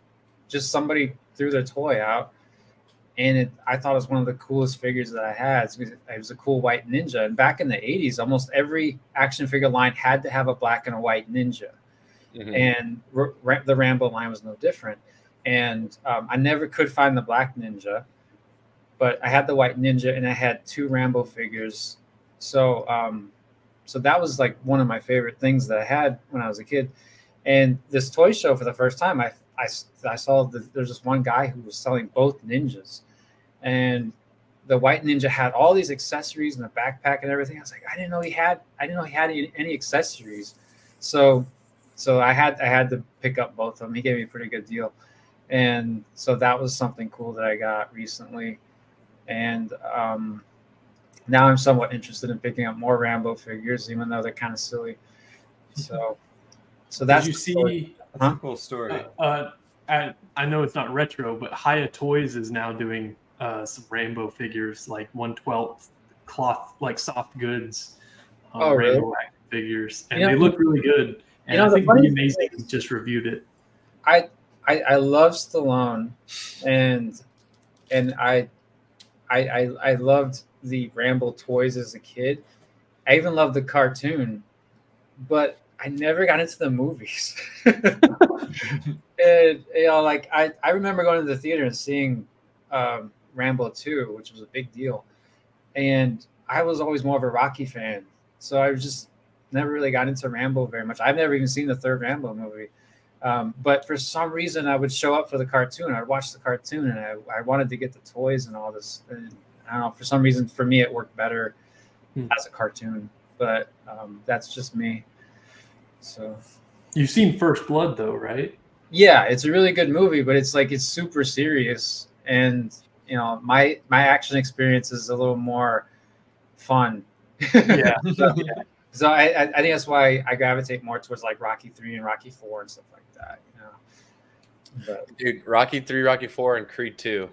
just somebody threw their toy out, and it, I thought it was one of the coolest figures that I had. It was a cool white ninja. And back in the 80s, almost every action figure line had to have a black and a white ninja. Mhm. And R- the Rambo line was no different. And um, I never could find the black ninja, but I had the white ninja and I had two Rambo figures. So, um, so that was like one of my favorite things that I had when I was a kid. And this toy show for the first time, I I, I saw there's this one guy who was selling both ninjas, and the white ninja had all these accessories and a backpack and everything. I was like, I didn't know he had I didn't know he had any, any accessories. So so I had I had to pick up both of them. He gave me a pretty good deal, and so that was something cool that I got recently, and um, now I'm somewhat interested in picking up more Rambo figures, even though they're kind of silly. So so that's Did you the story. see? That's a cool story. Uh, at, I know it's not retro, but Hiya Toys is now doing uh, some Rambo figures, like one twelfth cloth, like soft goods. um, Oh, really? Rambo action figures, and You know- they look really good. And know, I the think funny the Amazing is- just reviewed it. I, I I love Stallone, and and I, I I I loved the Rambo toys as a kid. I even loved the cartoon, but I never got into the movies. and you know, like I I remember going to the theater and seeing um, Rambo two, which was a big deal, and I was always more of a Rocky fan, so I just never really got into Rambo very much. I've never even seen the third Rambo movie. Um, but for some reason, I would show up for the cartoon. I'd watch the cartoon, and I, I wanted to get the toys and all this. And I don't know. For some reason, for me, it worked better Hmm. as a cartoon. But um, that's just me. So You've seen First Blood, though, right? yeah, it's a really good movie, but it's like it's super serious, and you know, my my action experience is a little more fun. Yeah. So I, I, I think that's why I gravitate more towards like Rocky three and Rocky four and stuff like that. You know, but Dude, Rocky three, Rocky four, and Creed two.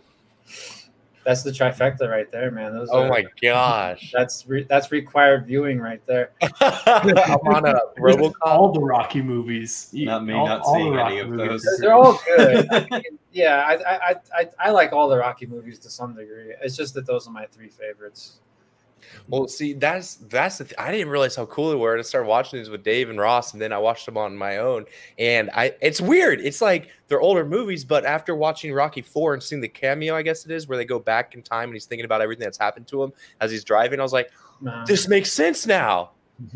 that's the trifecta right there, man. Those Oh are, my gosh. that's re, that's required viewing right there. I'm on a RoboCop. all the Rocky movies. You- Not me, all- not all the seeing Rocky any of movies. those. They're all good. I mean, yeah, I, I, I, I, I like all the Rocky movies to some degree. It's just that those are my three favorites. Well, see, that's that's the. Th- I didn't realize how cool they were. And I started watching these with Dave and Ross, and then I watched them on my own. And I, it's weird. It's like they're older movies, but after watching Rocky Four and seeing the cameo, I guess it is, where they go back in time and he's thinking about everything that's happened to him as he's driving. I was like, Um, this makes sense now,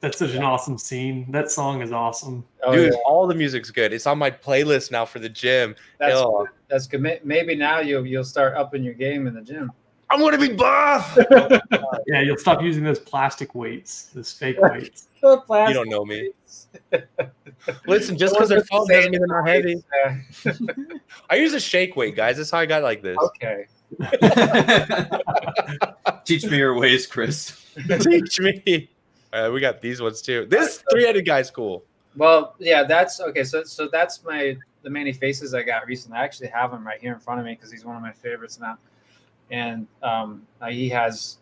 That's such an awesome scene. That song is awesome. oh, dude. yeah, All the music's good. It's on my playlist now for the gym. that's Oh, that's good. Maybe now you'll you'll start upping your game in the gym. I'm gonna be buff. Yeah, you'll stop using those plastic weights, those fake weights. you don't know me. Listen, just because they're foam doesn't mean they're not heavy. I use a shake weight, guys. That's how I got like this. Okay. Teach me your ways, Chris. Teach me. Uh, we got these ones too. This three-headed guy's cool. Well, yeah, that's okay. So, so that's my the Man-E-Faces I got recently. I actually have him right here in front of me because he's one of my favorites now. And um, uh, he has,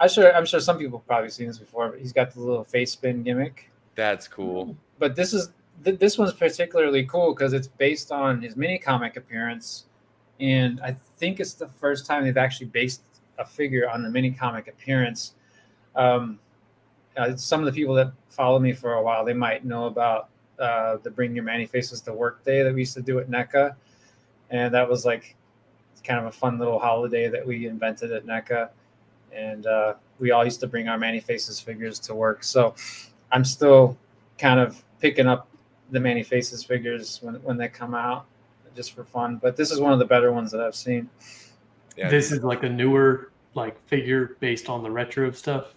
I'm sure, I'm sure some people have probably seen this before, but he's got the little face spin gimmick. That's cool. But this is th- this one's particularly cool because it's based on his mini comic appearance, and I think it's the first time they've actually based a figure on the mini comic appearance. Um, uh, some of the people that follow me for a while, they might know about uh, the Bring Your Man-E-Faces to Work Day that we used to do at NECA. And that was like kind of a fun little holiday that we invented at NECA. And uh, we all used to bring our Man-E-Faces figures to work. So I'm still kind of picking up the Man-E-Faces figures when when they come out, just for fun. But this is one of the better ones that I've seen. Yeah. This is like a newer like figure based on the retro stuff.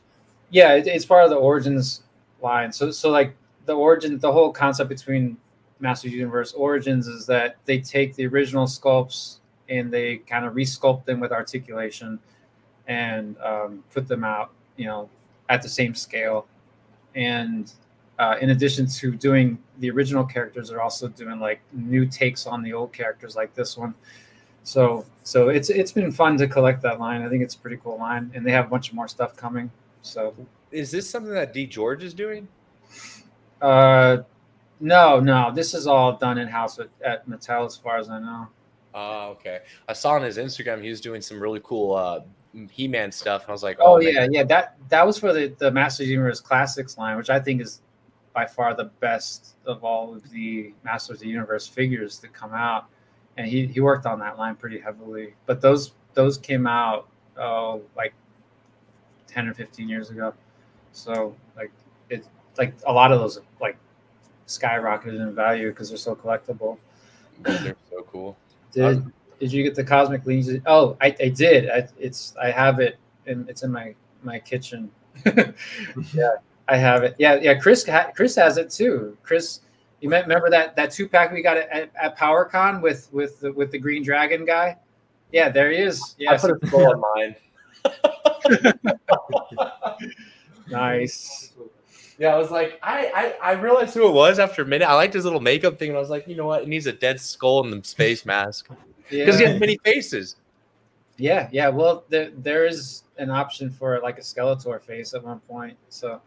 Yeah, it, it's part of the Origins line. So so like the origin, the whole concept between Masters Universe Origins is that they take the original sculpts and they kind of resculpt them with articulation and um, put them out, you know, at the same scale. And uh, in addition to doing the original characters, they're also doing like new takes on the old characters, like this one. So, so it's it's been fun to collect that line. I think it's a pretty cool line, and they have a bunch of more stuff coming. So, Is this something that D George is doing? uh, no, no, this is all done in house at, at Mattel, as far as I know. Oh, okay. I saw on his Instagram he was doing some really cool uh, He-Man stuff, and I was like, Oh, man. yeah, yeah. That that was for the the Masters of the Universe Classics line, which I think is by far the best of all of the Masters of the Universe figures that come out. And he, he worked on that line pretty heavily. But those those came out oh like ten or fifteen years ago. So like it's like a lot of those like skyrocketed in value because they're so collectible. they're so cool. Did did you get the Cosmic Legion? Oh, I, I did. I, it's I have it and it's in my my kitchen. yeah, I have it. Yeah, yeah. Chris ha- Chris has it too. Chris, you me- remember that that two pack we got at, at, at PowerCon with with the, with the Green Dragon guy? Yeah, there he is. Yeah, I put a skull on mine. nice. Yeah, I was like, I, I I realized who it was after a minute. I liked his little makeup thing, and I was like, you know what? It needs a dead skull and the space mask because he has many faces. yeah, yeah. Well, there there is an option for like a Skeletor face at one point. So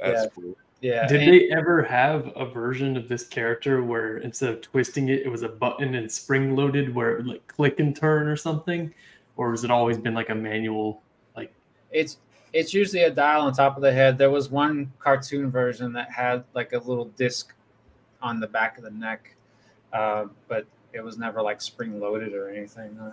That's Yeah. cool. yeah. Did and- they ever have a version of this character where instead of twisting it, it was a button and spring loaded where it would like click and turn or something? Or has it always been like a manual? Like, It's it's usually a dial on top of the head. There was one cartoon version that had like a little disc on the back of the neck, uh, but it was never like spring loaded or anything. uh.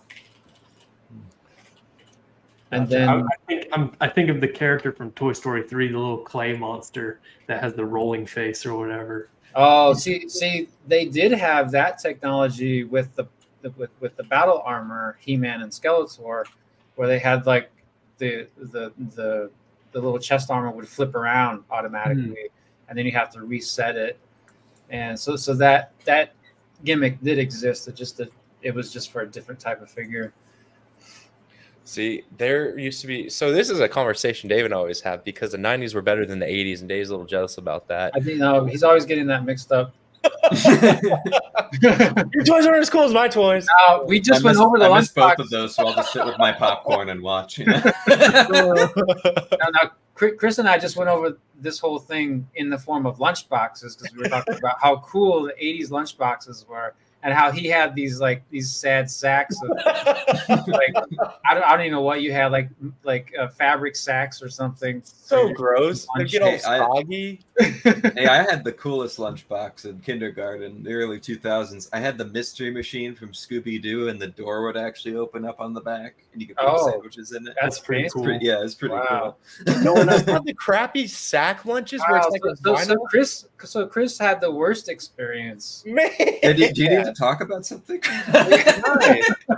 And Gotcha. I, then I think I'm, I think of the character from Toy Story 3, the little clay monster that has the rolling face or whatever. oh, see see they did have that technology with the, the with with the battle armor He-Man and Skeletor, where they had like the the the the little chest armor would flip around automatically, mm-hmm. and then you have to reset it. And so so that that gimmick did exist. It just that it was just for a different type of figure. See, there used to be. So this is a conversation Dave and I always have because the '90s were better than the '80s, and Dave's a little jealous about that. I think no, he's always getting that mixed up. Your toys aren't as cool as my toys. Uh, we just I went miss- over the I miss both of those, so I'll just sit with my popcorn and watch. You know? No, no, Chri- Chris and I just went over this whole thing in the form of lunchboxes because we were talking about how cool the '80s lunchboxes were and how he had these like these sad sacks of like I don't, I don't even know what you had like like uh, fabric sacks or something. so gross. They get all Hey, I- soggy. hey, I had the coolest lunchbox in kindergarten, the early 2000s. I had the mystery machine from Scooby Doo, and the door would actually open up on the back, and you could put Oh. sandwiches in it. That's pretty fancy. cool. Pretty- yeah, it's pretty Wow. no one else had the crappy sack lunches where Wow, it's like a so, so, so. Chris, so Chris had the worst experience. Man, Hey, do, do you need to talk about something?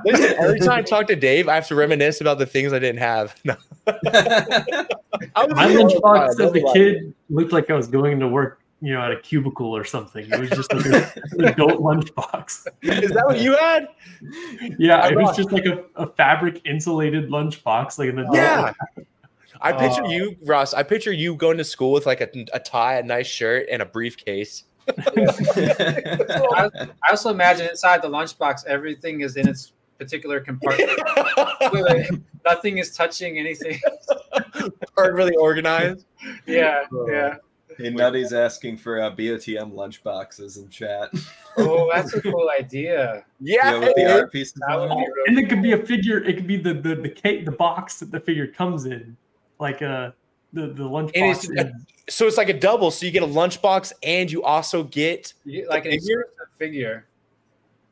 Listen, every time I talk to Dave, I have to reminisce about the things I didn't have. No, I was My lunchbox as a kid looked like I was going to work, you know, at a cubicle or something. It was just like an adult lunchbox. Is that what you had? Yeah, I it was brought- just like a, a fabric insulated lunchbox, like an adult. Yeah. I picture Oh. you, Ross. I picture you going to school with like a, a tie, a nice shirt, and a briefcase. I also imagine inside the lunchbox, everything is in its particular compartment. Wait, wait, Nothing is touching anything. Are really organized. yeah, yeah. hey, Nutty's asking for uh, BOTM lunchboxes in chat. Oh, that's a cool idea. Yeah, Yeah, with the art pieces That would be it. And it could be a figure. It could be the the the cake, the box that the figure comes in, like uh the the And it's- lunchbox. is- is. So it's like a double. So you get a lunchbox and you also get. You- like an figure? exclusive figure.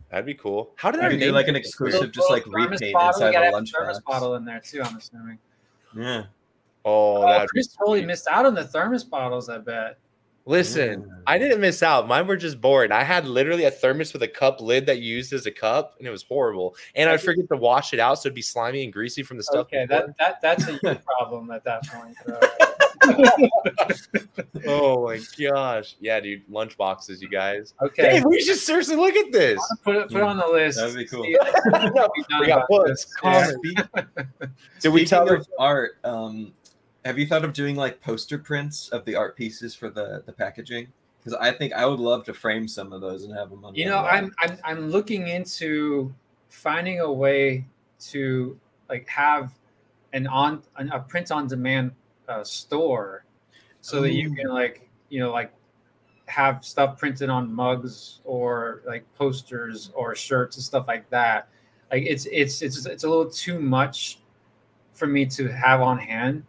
That'd be cool. How did You I could do like an it? exclusive, just like Thermos repaint bottle, inside you gotta the have a thermos lunchbox. bottle in there too. I'm assuming. Yeah. Oh, Oh, that Chris totally missed out on the thermos bottles. I bet. Listen, Mm. I didn't miss out. Mine were just boring. I had literally a thermos with a cup lid that you used as a cup, and it was horrible. And I'd forget to wash it out, so it'd be slimy and greasy from the stuff. Okay, before. that, that that's a you problem at that point. Uh, Oh my gosh. Yeah, dude. Lunch boxes, you guys. okay, Hey, we should seriously look at this. put it put it on the list. That'd be cool. See, No, be done we got about books. Yeah. Did we Speaking tell of art, um, have you thought of doing like poster prints of the art pieces for the the packaging? Because I think I would love to frame some of those and have them on. You know. I'm I'm I'm looking into finding a way to like have an on an, a print on demand uh, store, so that you can like you know like have stuff printed on mugs or like posters or shirts and stuff like that. Like it's it's it's it's a little too much for me to have on hand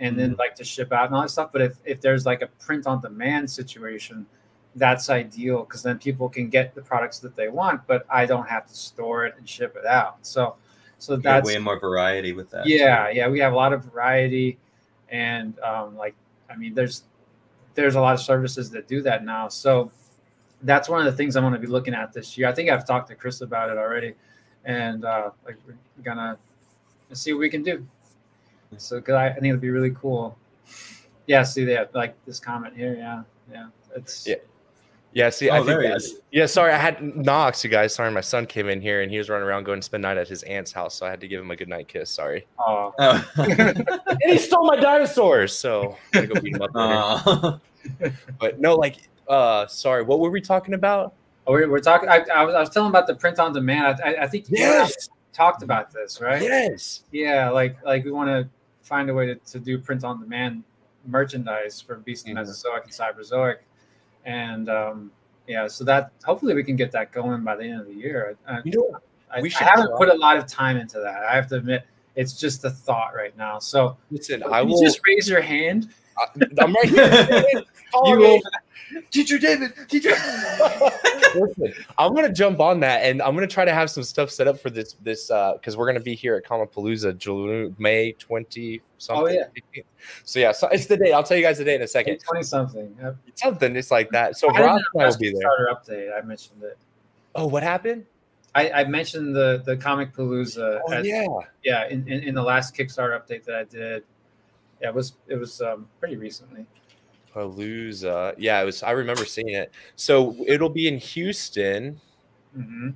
and then like to ship out and all that stuff. But if if there's like a print on demand situation, that's ideal because then people can get the products that they want, but I don't have to store it and ship it out. So so that's way more variety with that. yeah, yeah, we have a lot of variety, and um, like I mean, there's there's a lot of services that do that now. So that's one of the things I'm going to be looking at this year. I think I've talked to Chris about it already, and uh, like we're gonna see what we can do. So, cause I, I think it'd be really cool. Yeah, see that like this comment here. Yeah, yeah, it's Yeah. Yeah, see, I Oh, there think he that- is. Yeah, sorry, I had knocks, you guys. Sorry, my son came in here and he was running around going to spend night at his aunt's house, so I had to give him a good night kiss. Sorry. Oh, Oh. and he stole my dinosaurs, so I'm gonna go beat him up later. Aw. But no, like, uh, sorry, what were we talking about? Oh, we're, we're talking. I, I was I was telling about the print on demand. I, I, I think you talked about this, right? yes. Yeah, like like we want to find a way to, to do print on demand merchandise for Beast Mhm. Mesozoic and Cyberzoic, and um, yeah, so that hopefully we can get that going by the end of the year. I, You know, I, we I haven't try. put a lot of time into that. I have to admit, it's just a thought right now. So listen, I will. just raise your hand. I- I'm right here. Call You me. will- Teacher David, teacher. Listen, I'm gonna jump on that, and I'm gonna try to have some stuff set up for this this uh because we're gonna be here at Palooza, June May 20 something. Oh yeah. So yeah, so it's the date. I'll tell you guys the date in a second. Twenty something. Yep. Something it's like that. So I didn't Ross know and I will be there. Kickstarter update. I mentioned it. Oh, what happened? I, I mentioned the the Comic Palooza. Oh yeah. yeah in, in, in the last kickstarter update that i did yeah it was it was um, pretty recently Palooza. Yeah, it was. I remember seeing it. So it'll be in Houston. hmm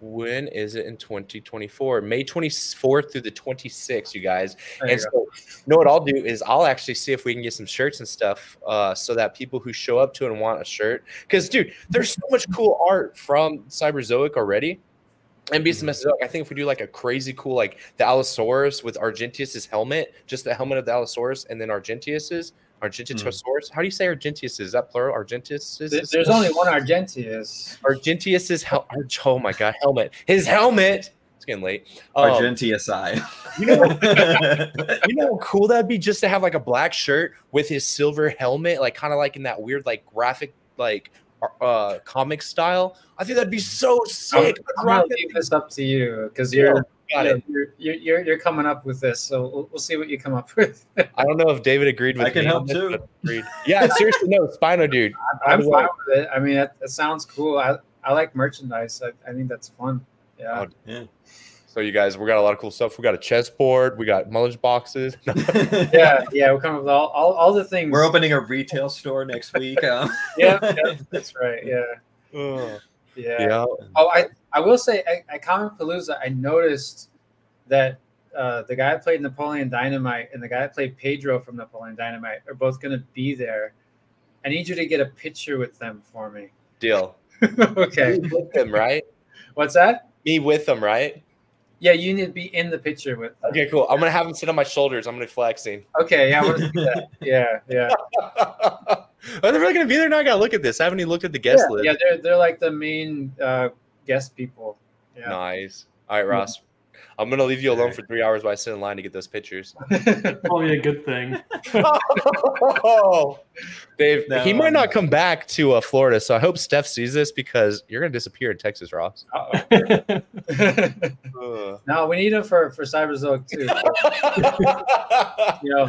When is it in 2024? May 24th through the 26th, you guys. There you And go. so, you know what I'll do is I'll actually see if we can get some shirts and stuff, uh, so that people who show up to and want a shirt, because dude, there's so much cool art from Cyberzoic already. And Beast of Mesozoic, I think if we do like a crazy cool, like the Allosaurus with Argentius's helmet, just the helmet of the Allosaurus, and then Argentius's Argentiosaurus. How do you say Argentius? Is that plural? Argentius? There- there's only one argentius Argentius's hel- Arg- oh my god, helmet. His helmet. It's getting late. Um, Argentia side. you know, you know how cool that'd be just to have like a black shirt with his silver helmet, like kind of like in that weird like graphic like uh comic style. I think that'd be so I'm, sick. I'm gonna leave this up to you because you're, Got it. you're, you're you're you're coming up with this so we'll, we'll see what you come up with I don't know if David agreed with I can me help on this, too. agreed. Yeah, seriously, no, SpinoDude. i'm By the fine way- with it i mean that, that sounds cool i i like merchandise i, I think that's fun yeah Oh, Yeah. So you guys, we got a lot of cool stuff. We got a chessboard. We got mulch boxes. yeah yeah we're coming with all, all, all the things We're opening a retail store next week. Um, yeah, yeah that's right yeah Ugh. yeah yeah. Oh, I, I will say at, at Comic Palooza, I noticed that uh, the guy that played Napoleon Dynamite and the guy that played Pedro from Napoleon Dynamite are both going to be there. I need you to get a picture with them for me. Deal. okay. Me with them, right? What's that? Me with them, right? Yeah, you need to be in the picture with them. Okay, cool. I'm gonna have them sit on my shoulders. I'm gonna be flexing. Okay, yeah, I want to see that. Yeah, yeah. Are they really gonna be there now? I gotta look at this. I haven't even looked at the guest yeah, list. yeah, they're, they're like the main uh, guest people. Yeah. Nice. All right, Ross. I'm gonna leave you alone for three hours while I sit in line to get those pictures. Probably a good thing. oh, Dave, No, he might not come back to uh, Florida, so I hope Steph sees this because you're gonna disappear in Texas, Ross. No, we need him for for Cyberzoic too. You know,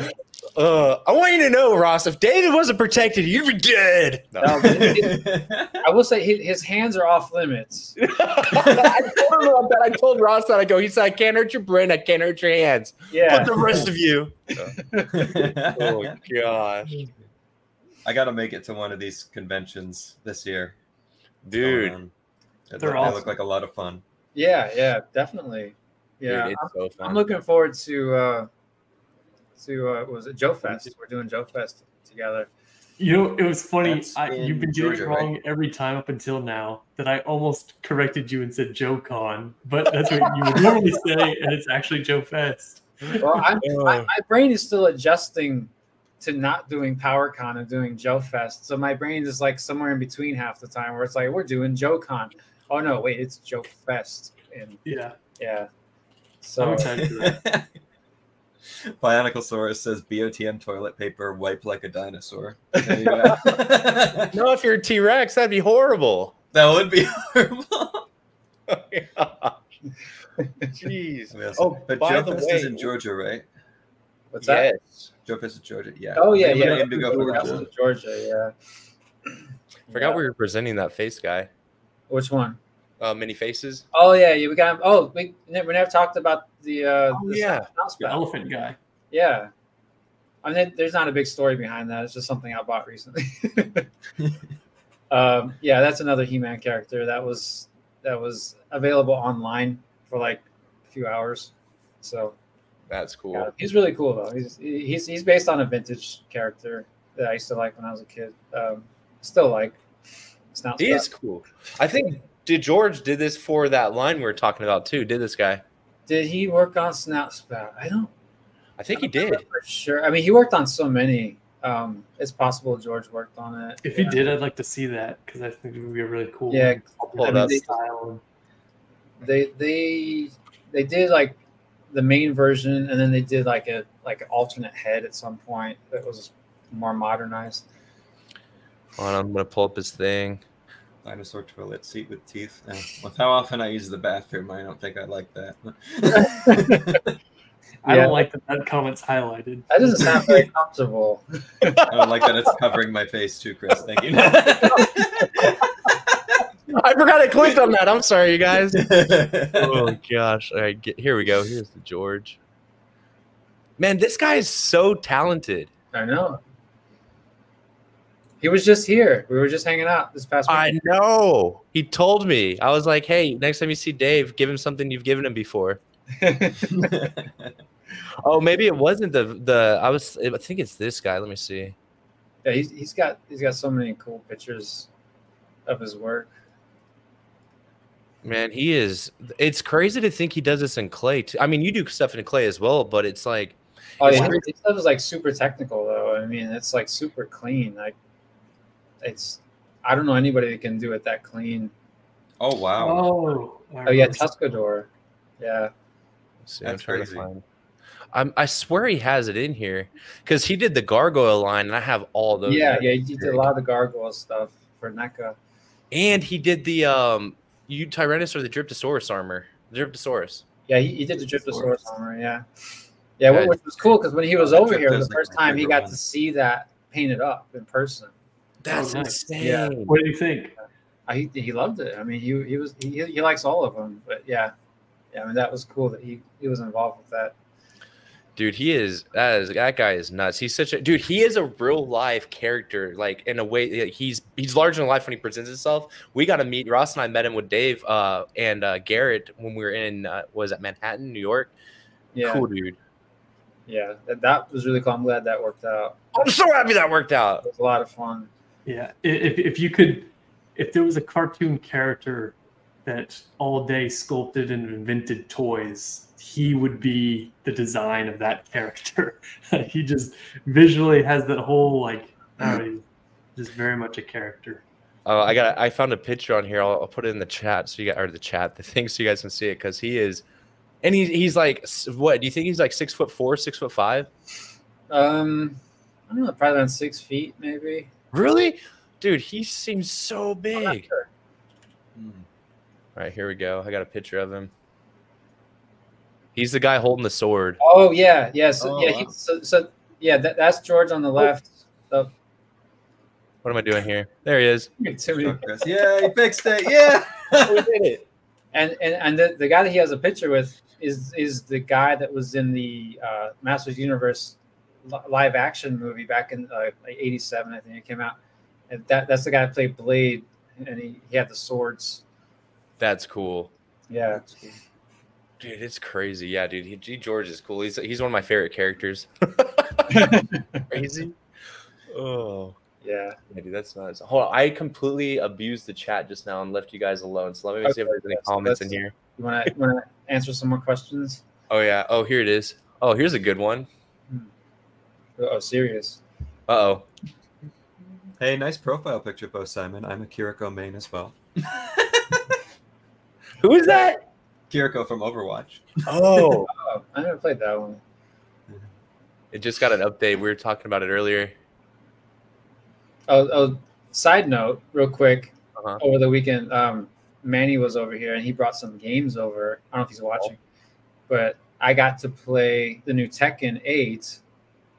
Uh, I want you to know, Ross, if David wasn't protected, you'd be dead. No. no, but I will say his, his hands are off limits. I told him about that. I told Ross that. I go, he said, I can't hurt your brain. I can't hurt your hands. Yeah, But the rest of you. Oh, gosh. I gotta make it to one of these conventions this year. Dude. Um, they They're look- they look like a lot of fun. yeah, yeah, definitely. Yeah, Dude, it's so fun. I'm looking forward to uh to uh was it Joe Fest? We're doing Joe Fest together. You know, it was funny. I, you've been getting Georgia, it right? wrong every time up until now that I almost corrected you and said Joe Con, but that's what you would normally say, and it's actually Joe Fest. Well, I'm, my, Uh, my brain is still adjusting to not doing PowerCon and doing Joe Fest. So my brain is like somewhere in between half the time where it's like we're doing Joe Con. Oh no, wait, it's Joe Fest. And Yeah, yeah. I'm So excited for says BOTM toilet paper wipe like a dinosaur. There you go. no, if you're a T Rex, that'd be horrible. that would be horrible. Oh Jeez. Yes. Oh, but by Joe the Fest way, is in Georgia, right? what's that? Yes. Joe Fest is Georgia. Yeah. Oh yeah, Maybe yeah. we aim to go for That's that. in Georgia, yeah. Forgot Yeah. we were presenting that face guy. Which one? Uh, Man-E-Faces. Oh yeah, yeah. We got. Oh, we ne- we never talked about the. uh Oh, the yeah. The elephant guy. Yeah. I mean, there's not a big story behind that. It's just something I bought recently. um, yeah, that's another He-Man character that was that was available online for like a few hours. So That's cool. yeah, he's really cool though. He's he's he's based on a vintage character that I used to like when I was a kid. Um, still like. Snout He Spout. is cool. I think did George did this for that line we were talking about too? Did this guy? Did he work on Snout Spout? I don't. I think he I don't did. For sure. I mean, he worked on so many. Um, it's possible George worked on it. If he did, I'd like to see that because I think it would be a really cool. Yeah, pull it I mean, up. they- Style. they they they did like the main version, and then they did like a like an alternate head at some point that was more modernized. Hold on, I'm gonna pull up his thing. Dinosaur toilet seat with teeth. Yeah. With how often I use the bathroom, I don't think I like that. I Yeah. don't like that that comment's highlighted. That doesn't sound very comfortable. I don't like that it's covering my face too, Chris. Thank you. I forgot I clicked on that. I'm sorry, you guys. oh gosh. All right, get, here we go. Here's the George. Man, this guy is so talented. I know. He was just here. We were just hanging out this past week. I know. He told me. I was like, hey, next time you see Dave, give him something you've given him before. Oh, maybe it wasn't the the. I was. I think it's this guy. Let me see. yeah, he's, he's got he's got so many cool pictures of his work. Man, he is. It's crazy to think he does this in clay. Too. I mean, you do stuff in clay as well, but it's like Oh yeah, his stuff is like super technical though. I mean, it's like super clean. Like it's I don't know anybody that can do it that clean. oh wow. Oh, Oh yeah, remember Tuscador. Yeah. Let's see, I'm That's trying to crazy. find- I'm, I swear he has it in here because he did the gargoyle line, and I have all those. yeah, yeah, he did a lot of the gargoyle stuff for NECA. And he did the um, you Tyrannus or the Dryptosaurus armor, Dryptosaurus. Yeah, he, he did the Dryptosaurus Dryptosaurus. armor. Yeah, yeah, Yeah. which was cool because when he was over here the first time, he got one. to see that painted up in person. That's Oh, nice. insane. Yeah. What do you think? I, he, he loved it. I mean, he he was he, he likes all of them, but yeah, yeah. I mean, that was cool that he he was involved with that. Dude, he is that is that guy is nuts. He's such a dude. He is a real life character, like in a way. He's he's larger than life when he presents himself. We got to meet Ross and I met him with Dave uh, and uh, Garrett when we were in uh, was at Manhattan, New York. Yeah, Cool dude. yeah. That, that was really cool. I'm glad that worked out. I'm so happy that worked out. It was a lot of fun. Yeah, if if you could, if there was a cartoon character that all day sculpted and invented toys, he would be the design of that character. he just visually has that whole like, know, just very much a character. Oh, I got. I found a picture on here. I'll, I'll put it in the chat so you got or the chat the thing so you guys can see it because he is And he's he's like what? Do you think he's like six foot four, six foot five? Um, I don't know, probably around six feet, maybe. Really, dude? He seems so big. sure. Hmm. All right, here we go. I got a picture of him. He's the guy holding the sword. Oh yeah, yeah. So Oh, yeah, wow. he, so so yeah, that, that's George on the left. So, What am I doing here? There he is. too many- Oh, Chris. Yeah, he fixed it. Yeah. we did it. and and and the, the guy that he has a picture with is is the guy that was in the uh, Masters Universe li- live action movie back in uh, like '87, I think it came out. And that that's the guy that played Blade, and he, he had the swords. That's cool. Yeah, Dude, it's crazy. Yeah, dude. He, G George is cool. He's he's one of my favorite characters. crazy. Oh. yeah. Yeah, dude, that's nuts. Hold on. I completely abused the chat just now and left you guys alone. So let me see if there's any so comments in here. You want to want to answer some more questions? Oh yeah. Oh, here it is. Oh, here's a good one. Oh, serious. Uh oh. Hey, nice profile picture, Bo Simon. I'm a Kiriko main as well. Who is that? Kiriko from Overwatch. Oh. Oh, I never played that one. it just got an update. We were talking about it earlier. Oh, oh side note, real quick. Uh-huh. Over the weekend, um, Manny was over here and he brought some games over. I don't know if he's watching, but I got to play the new Tekken 8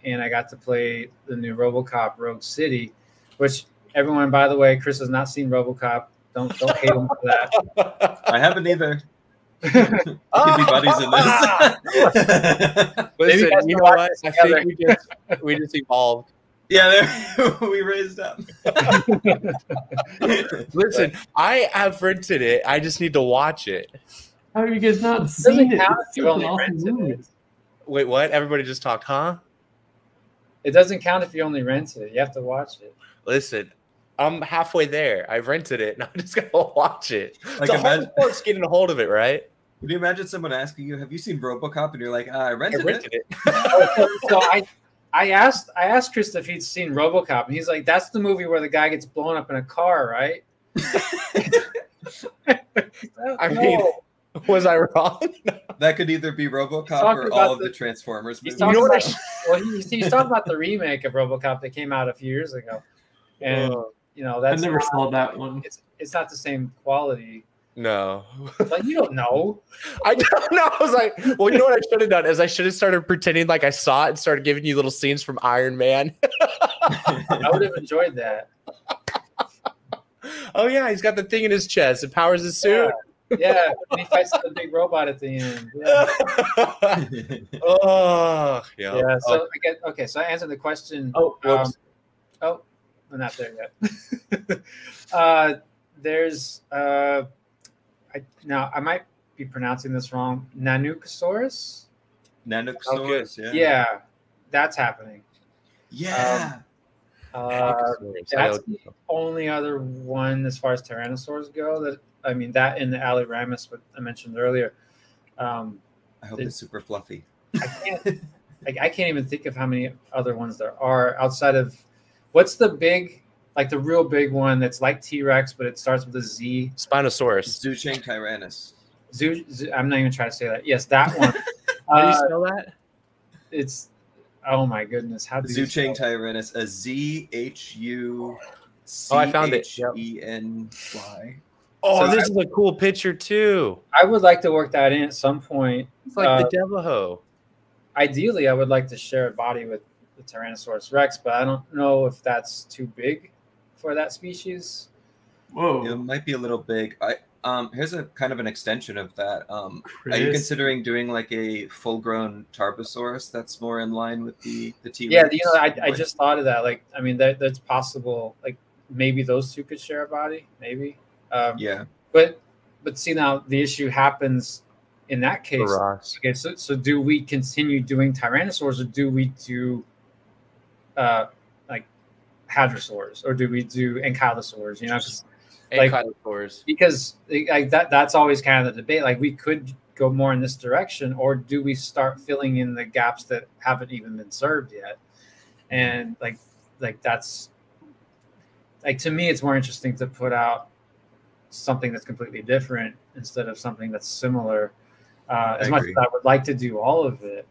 and I got to play the new Robocop Rogue City, which everyone, by the way, Chris has not seen Robocop. Don't don't hate him for that. I haven't either. we can be buddies in this. Listen, you know watch what? I think we just we just evolved. yeah, we raised up. Listen, I have rented it. I just need to watch it. How have you guys not seen it? count It's you such awesome rented it. Wait, what? Everybody just talked, huh? It doesn't count if you only rent it. You have to watch it. Listen, I'm halfway there. I rented it, and I'm just gonna watch it. Like, so imagine- hard getting a hold of it, right? Would you imagine someone asking you, "Have you seen RoboCop?" and you're like, "Ah, "I I rented, rented it." it. so, so I I asked I asked Chris if he'd seen RoboCop, and he's like, "That's the movie where the guy gets blown up in a car, right?" I mean, was I wrong? That could either be RoboCop or about all of the- the Transformers he's movies. talking know what I well, he, he's talking about the remake of RoboCop that came out a few years ago, and Oh, you know that's I never not, saw that one. it's it's not the same quality. no, Like you don't know. I don't know. I was like, well, you know what I should have done is I should have started pretending like I saw it and started giving you little scenes from Iron Man. I would have enjoyed that. oh yeah, he's got the thing in his chest. It powers his suit. Yeah, and he fights the big robot at the end. Yeah. oh yeah. Yeah. So I get okay. So I answered the question. Oh, whoops. Um, oh, we're not there yet. uh, there's uh, I now I might be pronouncing this wrong. Nanukosaurus. Nanosaurus, yeah. Yeah. that's happening. Yeah. Uh, Ankylosaurus. I know- that's the only other one as far as tyrannosaurs go. That I mean, that in the Alioramus, what I mentioned earlier. Um, I hope it's super fluffy. I can't. like, I can't even think of how many other ones there are outside of what's the big, like the real big one that's like T Rex, but it starts with a Z. Spinosaurus. Zhuchengtyrannus. Zoo, Zoo- I'm not even trying to say that. Yes, that one. How do you Uh, spell that? it's oh my goodness, how do you Zhucheng spell? Tyrannus. A Z H U C Oh, I found it. H Yep. E N Y. Oh, So this is a cool picture too. I would like to work that in at some point. It's like Uh, the Devaho. Ideally, I would like to share a body with the Tyrannosaurus Rex, but I don't know if that's too big for that species. Whoa. It might be a little big. I um here's a kind of an extension of that. Um are you considering doing like a full grown Tarbosaurus that's more in line with the the T Yeah, you know, I, I just thought of that. Like, I mean, that that's possible. Like, maybe those two could share a body, maybe. Um, yeah. But but see now the issue happens in that case. Ross. Okay, so so do we continue doing tyrannosaurs or do we do uh like hadrosaurs or do we do ankylosaurs? You know, 'cause- Like- because like that that's always kind of the debate. Like we could go more in this direction, or do we start filling in the gaps that haven't even been served yet? And like like that's like to me, it's more interesting to put out something that's completely different instead of something that's similar. Uh, as much as I would like to do all of it,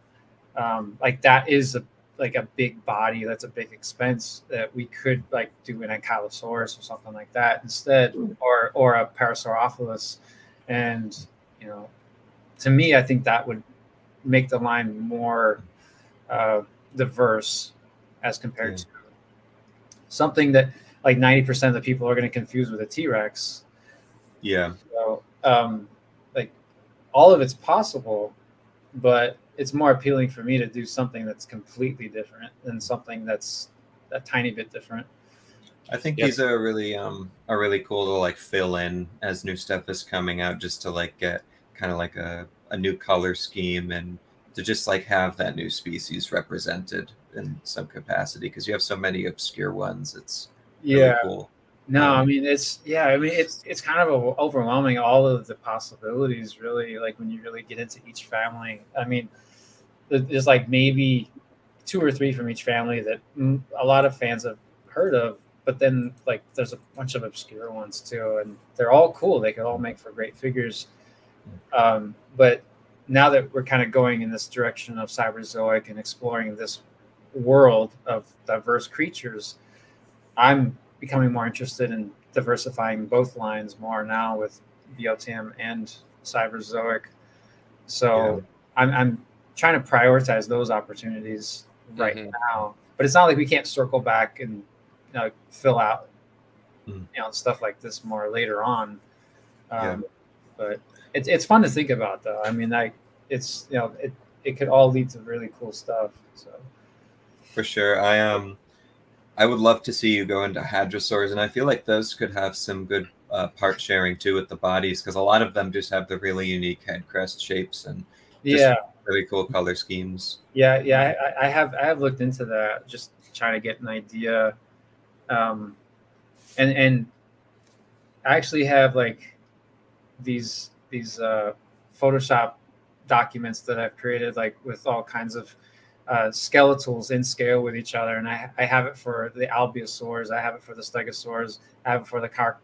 um, like that is a like a big body. That's a big expense that we could like do an ankylosaurus or something like that instead, or or a Parasaurolophus. And you know, to me, I think that would make the line more uh, diverse as compared Yeah. to something that like 90% of the people are going to confuse with a T-Rex. Yeah. So, um, like all of it's possible, but it's more appealing for me to do something that's completely different than something that's a tiny bit different. I think Yep. these are really um are really cool to like fill in as new stuff is coming out just to like get kind of like a, a new color scheme and to just like have that new species represented in some capacity because you have so many obscure ones it's really cool No, I mean it's yeah. I mean it's it's kind of overwhelming all of the possibilities. Really, like when you really get into each family. I mean, there- there's like maybe two or three from each family that a lot of fans have heard of, but then like there's a bunch of obscure ones too, and they're all cool. They could all make for great figures. Um, but now that we're kind of going in this direction of cyberzoic and exploring this world of diverse creatures, I'm becoming more interested in diversifying both lines more now with BOTM and Cyberzoic. So Yeah. I'm, I'm trying to prioritize those opportunities right Mhm. now. But it's not like we can't circle back and you know, fill out Mhm. you know stuff like this more later on. Um, Yeah. But it's it's fun to think about though. I mean, like it's you know it it could all lead to really cool stuff. So for sure i um i would love to see you go into hadrosaurs and i feel like those could have some good uh, part sharing too with the bodies because a lot of them just have the really unique head crest shapes and yeah. Really cool color schemes. Yeah, yeah, I, I have I have looked into that, just trying to get an idea, um, and and I actually have like these these uh, Photoshop documents that I've created, like with all kinds of uh, skeletals in scale with each other, and I I have it for the abelisaurs, I have it for the stegosaurs, I have it for the car-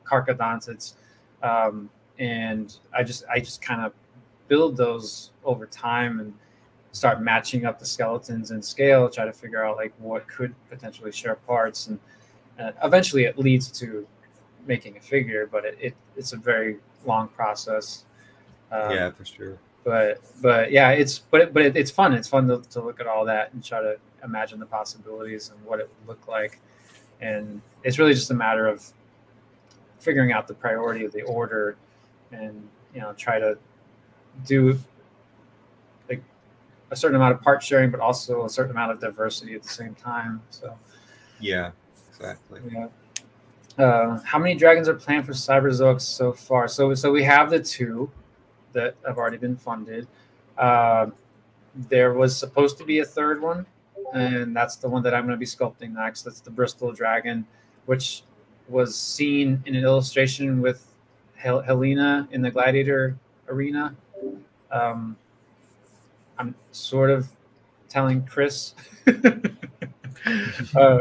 um, and I just I just kind of build those over time and start matching up the skeletons and scale, try to figure out like what could potentially share parts, and uh, eventually it leads to making a figure. But it, it it's a very long process. Um, yeah for sure But but yeah, it's but it, but it, it's fun. It's fun to, to look at all that and try to imagine the possibilities and what it would look like. And it's really just a matter of figuring out the priority of the order, and you know try to do like a certain amount of part sharing, but also a certain amount of diversity at the same time. So yeah exactly yeah. Uh, how many dragons are planned for Cyberzoic so far? So so we have the two that have already been funded. Uh, there was supposed to be a third one, and that's the one that I'm going to be sculpting next. That's the Bristol Dragon, which was seen in an illustration with Hel- Helena in the Gladiator arena. Um, I'm sort of telling Chris. uh,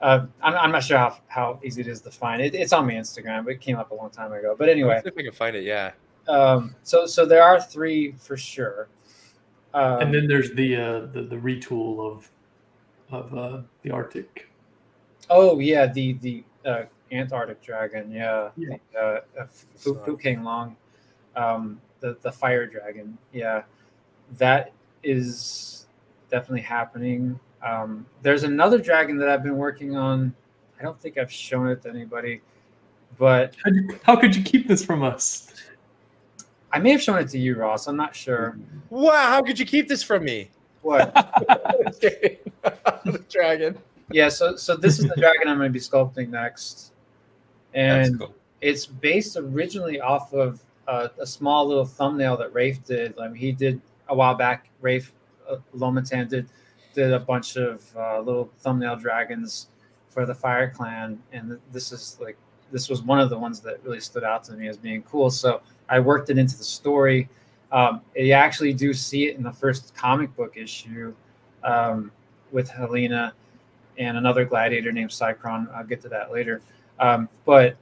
uh, I'm, I'm not sure how, how easy it is to find. It, it's on my Instagram, but it came up a long time ago. But anyway, Let's if I can find it. Yeah. um, so so there are three for sure. Um, and then there's the uh, the, the retool of of uh, the Arctic. oh yeah, the the uh, Antarctic dragon, yeah, Yeah. uh, uh, Fu, Fu King Long, um, the the fire dragon, yeah, that is definitely happening. Um, there's another dragon that I've been working on. I don't think I've shown it to anybody, but How, how could you keep this from us? I may have shown it to you, Ross. I'm not sure. Wow. How could you keep this from me? What? the dragon. yeah. So so this is the dragon I'm going to be sculpting next, that's and cool it's based originally off of uh, a small little thumbnail that Raph did. I mean, he did a while back. Raph uh, Lomotan did did a bunch of uh, little thumbnail dragons for the Fire Clan, and this is like this was one of the ones that really stood out to me as being cool. So I worked it into the story. Um, you actually do see it in the first comic book issue um, with Helena and another gladiator named Cycron. I'll get to that later. Um, but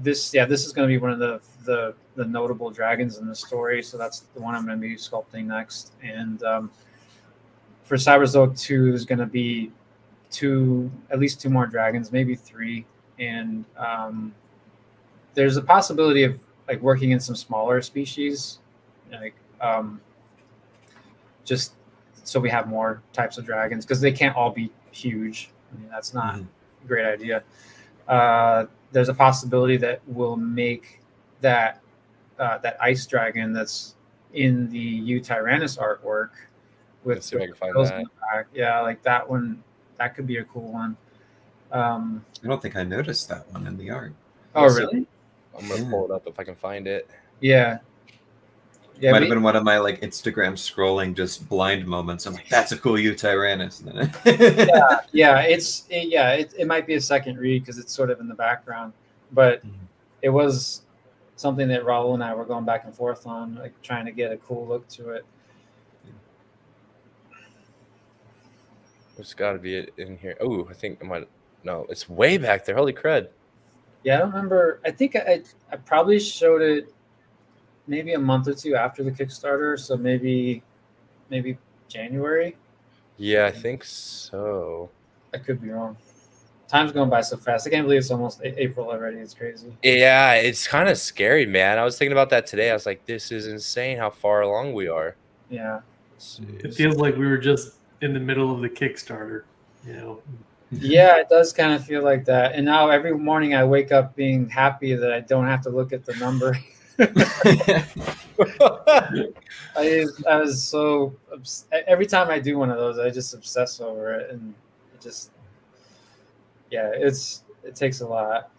this, yeah, this is going to be one of the the the notable dragons in the story. So that's the one I'm going to be sculpting next. And um, for Cyberzoic 2 there's going to be two, at least two more dragons, maybe three. And um, there's a possibility of like working in some smaller species, like um, just so we have more types of dragons because they can't all be huge. I mean, that's not Mhm. a great idea. Uh, there's a possibility that we'll make that uh, that ice dragon that's in the Yutyrannus artwork with Let's see if I can find that. Yeah, like that one. That could be a cool one. Um, I don't think I noticed that one in the art. oh, Let's really? I'm gonna pull it up if I can find it. Yeah. Yeah. Might we- have been one of my like Instagram scrolling just blind moments. I'm like, that's a cool Yutyrannus. And then- yeah, yeah, it's it, yeah, it, it might be a second read because it's sort of in the background, but Mhm. it was something that Raul and I were going back and forth on, like trying to get a cool look to it. There's got to be it in here. Oh, I think I might. No, it's way back there. Holy crud! Yeah, I don't remember. I think I I probably showed it maybe a month or two after the Kickstarter, so maybe maybe January. Yeah, I think so. I could be wrong. Time's going by so fast. I can't believe it's almost A- April already. It's crazy. Yeah, it's kind of scary, man. I was thinking about that today. I was like, this is insane how far along we are. Yeah. Let's. It feels like we were just in the middle of the Kickstarter. You know, Yeah, it does kind of feel like that. And now every morning I wake up being happy that I don't have to look at the number. I I was so obs- every time I do one of those, I just obsess over it, and it just yeah, it's it takes a lot.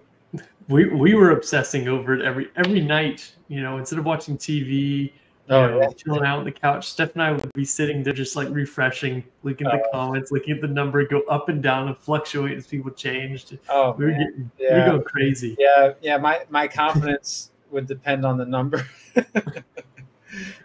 we we were obsessing over it every every night. You know, instead of watching TV, you Oh know, yeah, chilling out on the couch, Steph and I would be sitting there just like refreshing, looking at the Oh. comments, looking at the number go up and down and fluctuate as people changed. oh We were man. getting, we were going crazy. yeah, yeah. My my confidence would depend on the number. if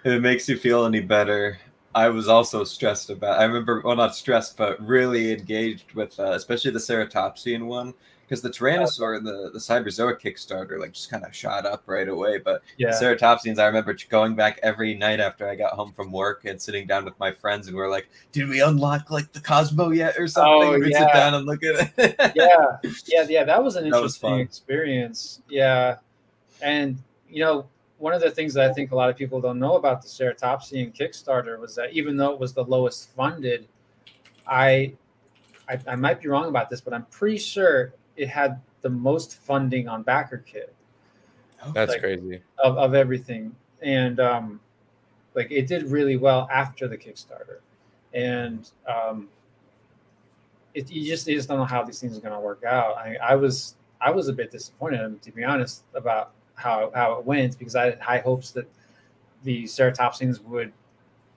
it makes you feel any better, I was also stressed about. I remember, well, not stressed, but really engaged with, uh, especially the Ceratopsian one, because the Tyrannosaur, the the Cyberzoic Kickstarter, like just kind of shot up right away. But Yeah, Ceratopsians, I remember going back every night after I got home from work and sitting down with my friends, and we are like, "Did we unlock like the Cosmo yet, or something?" Oh, We'd yeah. sit down and look at it. yeah, yeah, yeah. That was an That was interesting experience. Yeah, and you know, one of the things that I think a lot of people don't know about the Ceratopsian and Kickstarter was that even though it was the lowest funded, I, I, I might be wrong about this, but I'm pretty sure it had the most funding on BackerKit That's Like- crazy. of, of everything, and um, like it did really well after the Kickstarter, and um, it, you just you just don't know how these things are going to work out. I, I was I was a bit disappointed, to be honest, about how how it went because I had high hopes that the Ceratopsians would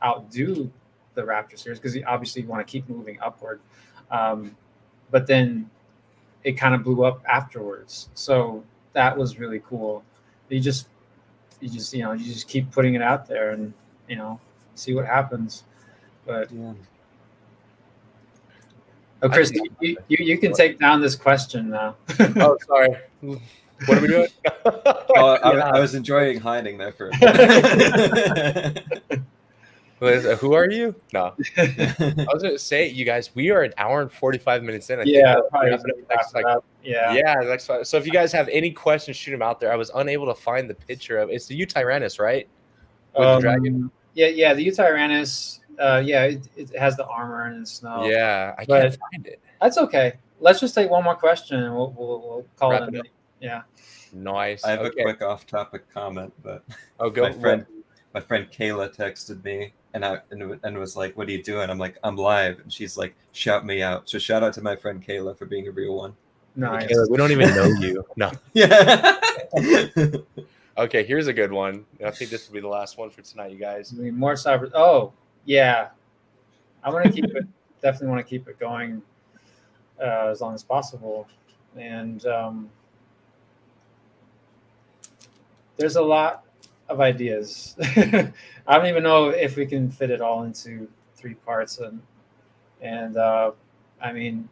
outdo the Raptor series because obviously you want to keep moving upward, um, but then it kind of blew up afterwards. So that was really cool. You just you just you know you just keep putting it out there and you know see what happens. But Yeah. oh, Chris, you, you you can take down this question now. Oh, sorry. What are we doing? Oh, I, Yeah. I was enjoying hiding there for a minute. Liz, Who are you? No. I was gonna say, you guys, we are an hour and forty-five minutes in. I yeah, we'll probably wrap it up next, like, yeah. yeah, next time. So if you guys have any questions, shoot them out there. I was unable to find the picture of it's the Yutyrannus, right? With the dragon. Um, Yeah, yeah. The Yutyrannus, uh, yeah, it, it has the armor and snow. Yeah, I can't find it. that's okay. Let's just take one more question and we'll we'll, we'll call Wrap it. It a up. night. Yeah. Nice. I have okay. a quick off-topic comment, but oh, go. my friend, my friend Kayla texted me and I and, and was like, "What are you doing?" I'm like, "I'm live," and she's like, "Shout me out!" So shout out to my friend Kayla for being a real one. Nice. Caleb, we don't even know you. No. Yeah. Okay, here's a good one. I think this will be the last one for tonight, you guys. I mean, more cyber. Oh, yeah. I want to keep it. Definitely want to keep it going uh, as long as possible. And um, there's a lot of ideas. I don't even know if we can fit it all into three parts. And and uh, I mean,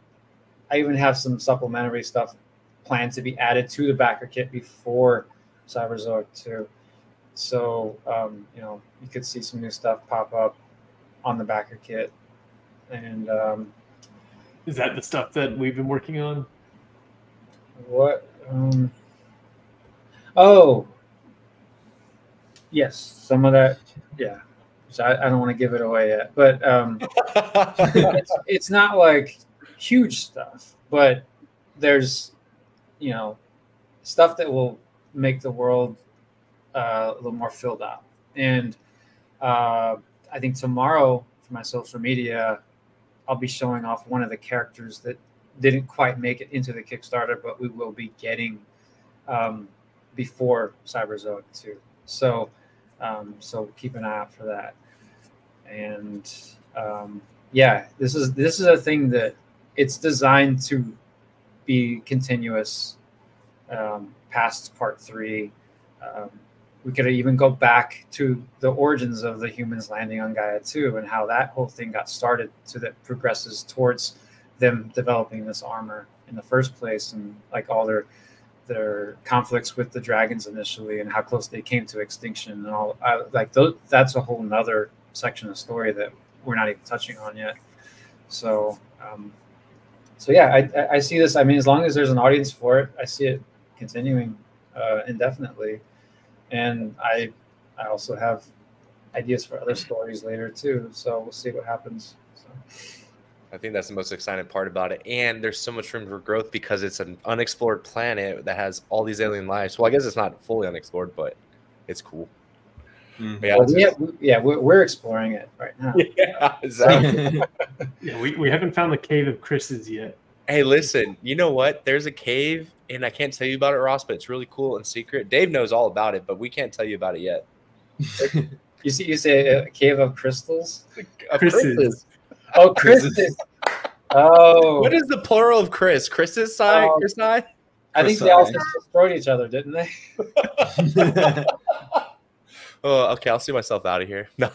I even have some supplementary stuff planned to be added to the backer kit before Cyberzoic 2. so um, you know you could see some new stuff pop up on the backer kit, and um, Is that the stuff that we've been working on? what? Um, oh, yes, some of that. Yeah, so I, I don't want to give it away yet, but um, it's, it's not like huge stuff, but there's you know stuff that will make the world uh, a little more filled out. And uh, I think tomorrow for my social media, I'll be showing off one of the characters that didn't quite make it into the Kickstarter, but we will be getting um, before Cyberzoic too. So, um, so keep an eye out for that. And um, yeah, this is this is a thing that it's designed to be continuous um, past part three. Um, we could even go back to the origins of the humans landing on Gaia 2 and how that whole thing got started so that progresses towards them developing this armor in the first place and like all their their conflicts with the dragons initially and how close they came to extinction and all I, like those, that's a whole nother section of story that we're not even touching on yet so um, so yeah I, I- I see this i mean as long as there's an audience for it i see it continuing uh, indefinitely and i i also have ideas for other stories later too so we'll see what happens so. I think that's the most exciting part about it. And there's so much room for growth because it's an unexplored planet that has all these alien lives. Well, I guess it's not fully unexplored, but it's cool. Mhm. But yeah, Well, it's we have, yeah, we're, we're exploring it right now yeah, exactly. Yeah, we, we haven't found the cave of Chris's yet. hey, listen, you know what? There's a cave, and I can't tell you about it, Ross, but it's really cool and secret. Dave knows all about it, but we can't tell you about it yet. you see you say a cave of crystals Of Chris's. Chris's. oh Chris's. Chris oh What is the plural of Chris? Chris's side? Um, Chris side? i think they also Precise. destroyed each other didn't they Oh, okay. I'll see myself out of here. No,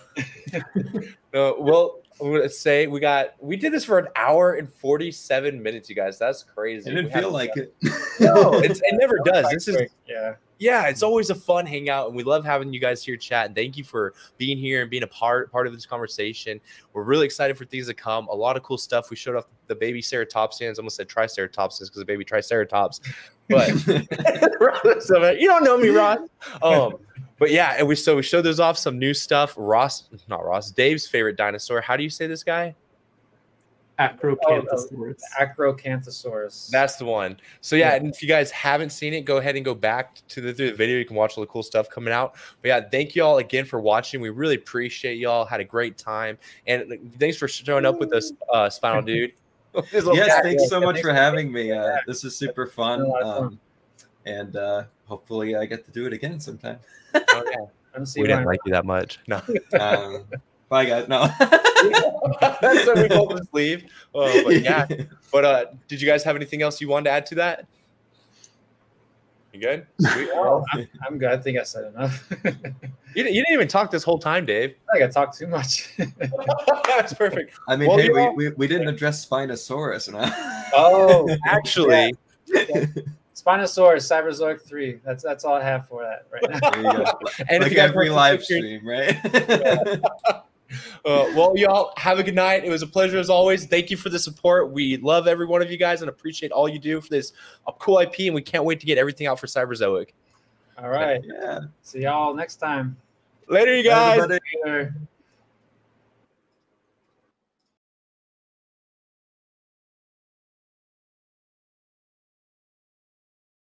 no. Well, I'm gonna say we got we did this for an hour and 47 minutes, you guys. That's crazy. It didn't We feel like it. No, it's, it never does. This is yeah yeah, it's always a fun hangout, and we love having you guys here chat. And thank you for being here and being a part part of this conversation. We're really excited for things to come. A lot of cool stuff. We showed off the baby ceratopsians. Almost said triceratopsians because the baby triceratops, but you don't know me, Ross. Um, but yeah, and we so we showed those off some new stuff. Ross, not Ross, Dave's favorite dinosaur. How do you say this guy? Acrocanthosaurus. acrocanthosaurus That's the one. So yeah, and if you guys haven't seen it, go ahead and go back to the, the video. You can watch all the cool stuff coming out. But yeah, thank you all again for watching. We really appreciate y'all. Had a great time, and thanks for showing up with us, uh, SpinoDude. Yes, cat. thanks so much for for having me. Uh, this is super fun. a lot of fun. Um, and uh, hopefully I get to do it again sometime. Oh, yeah. I don't We didn't like you that much. No, Um, bye, guys. No. that's what we both just leave. Oh, but yeah. But uh, did you guys have anything else you wanted to add to that? You good? Sweet. not. I'm, I'm good. I think I said enough. You, didn't- you didn't even talk this whole time, Dave. I think I talked too much. That's perfect. I mean, Well, hey, we, all- we, we didn't address Spinosaurus. No? oh, Actually, Spinosaurus, Cyberzoic 3. That's that's all I have for that right now. There you go. and if like you every live stream, right? Uh, well, y'all have a good night. It was a pleasure as always. Thank you for the support. We love every one of you guys and appreciate all you do for this uh, cool IP. And we can't wait to get everything out for Cyberzoic. All right. yeah. See y'all next time. Later, you guys. Later.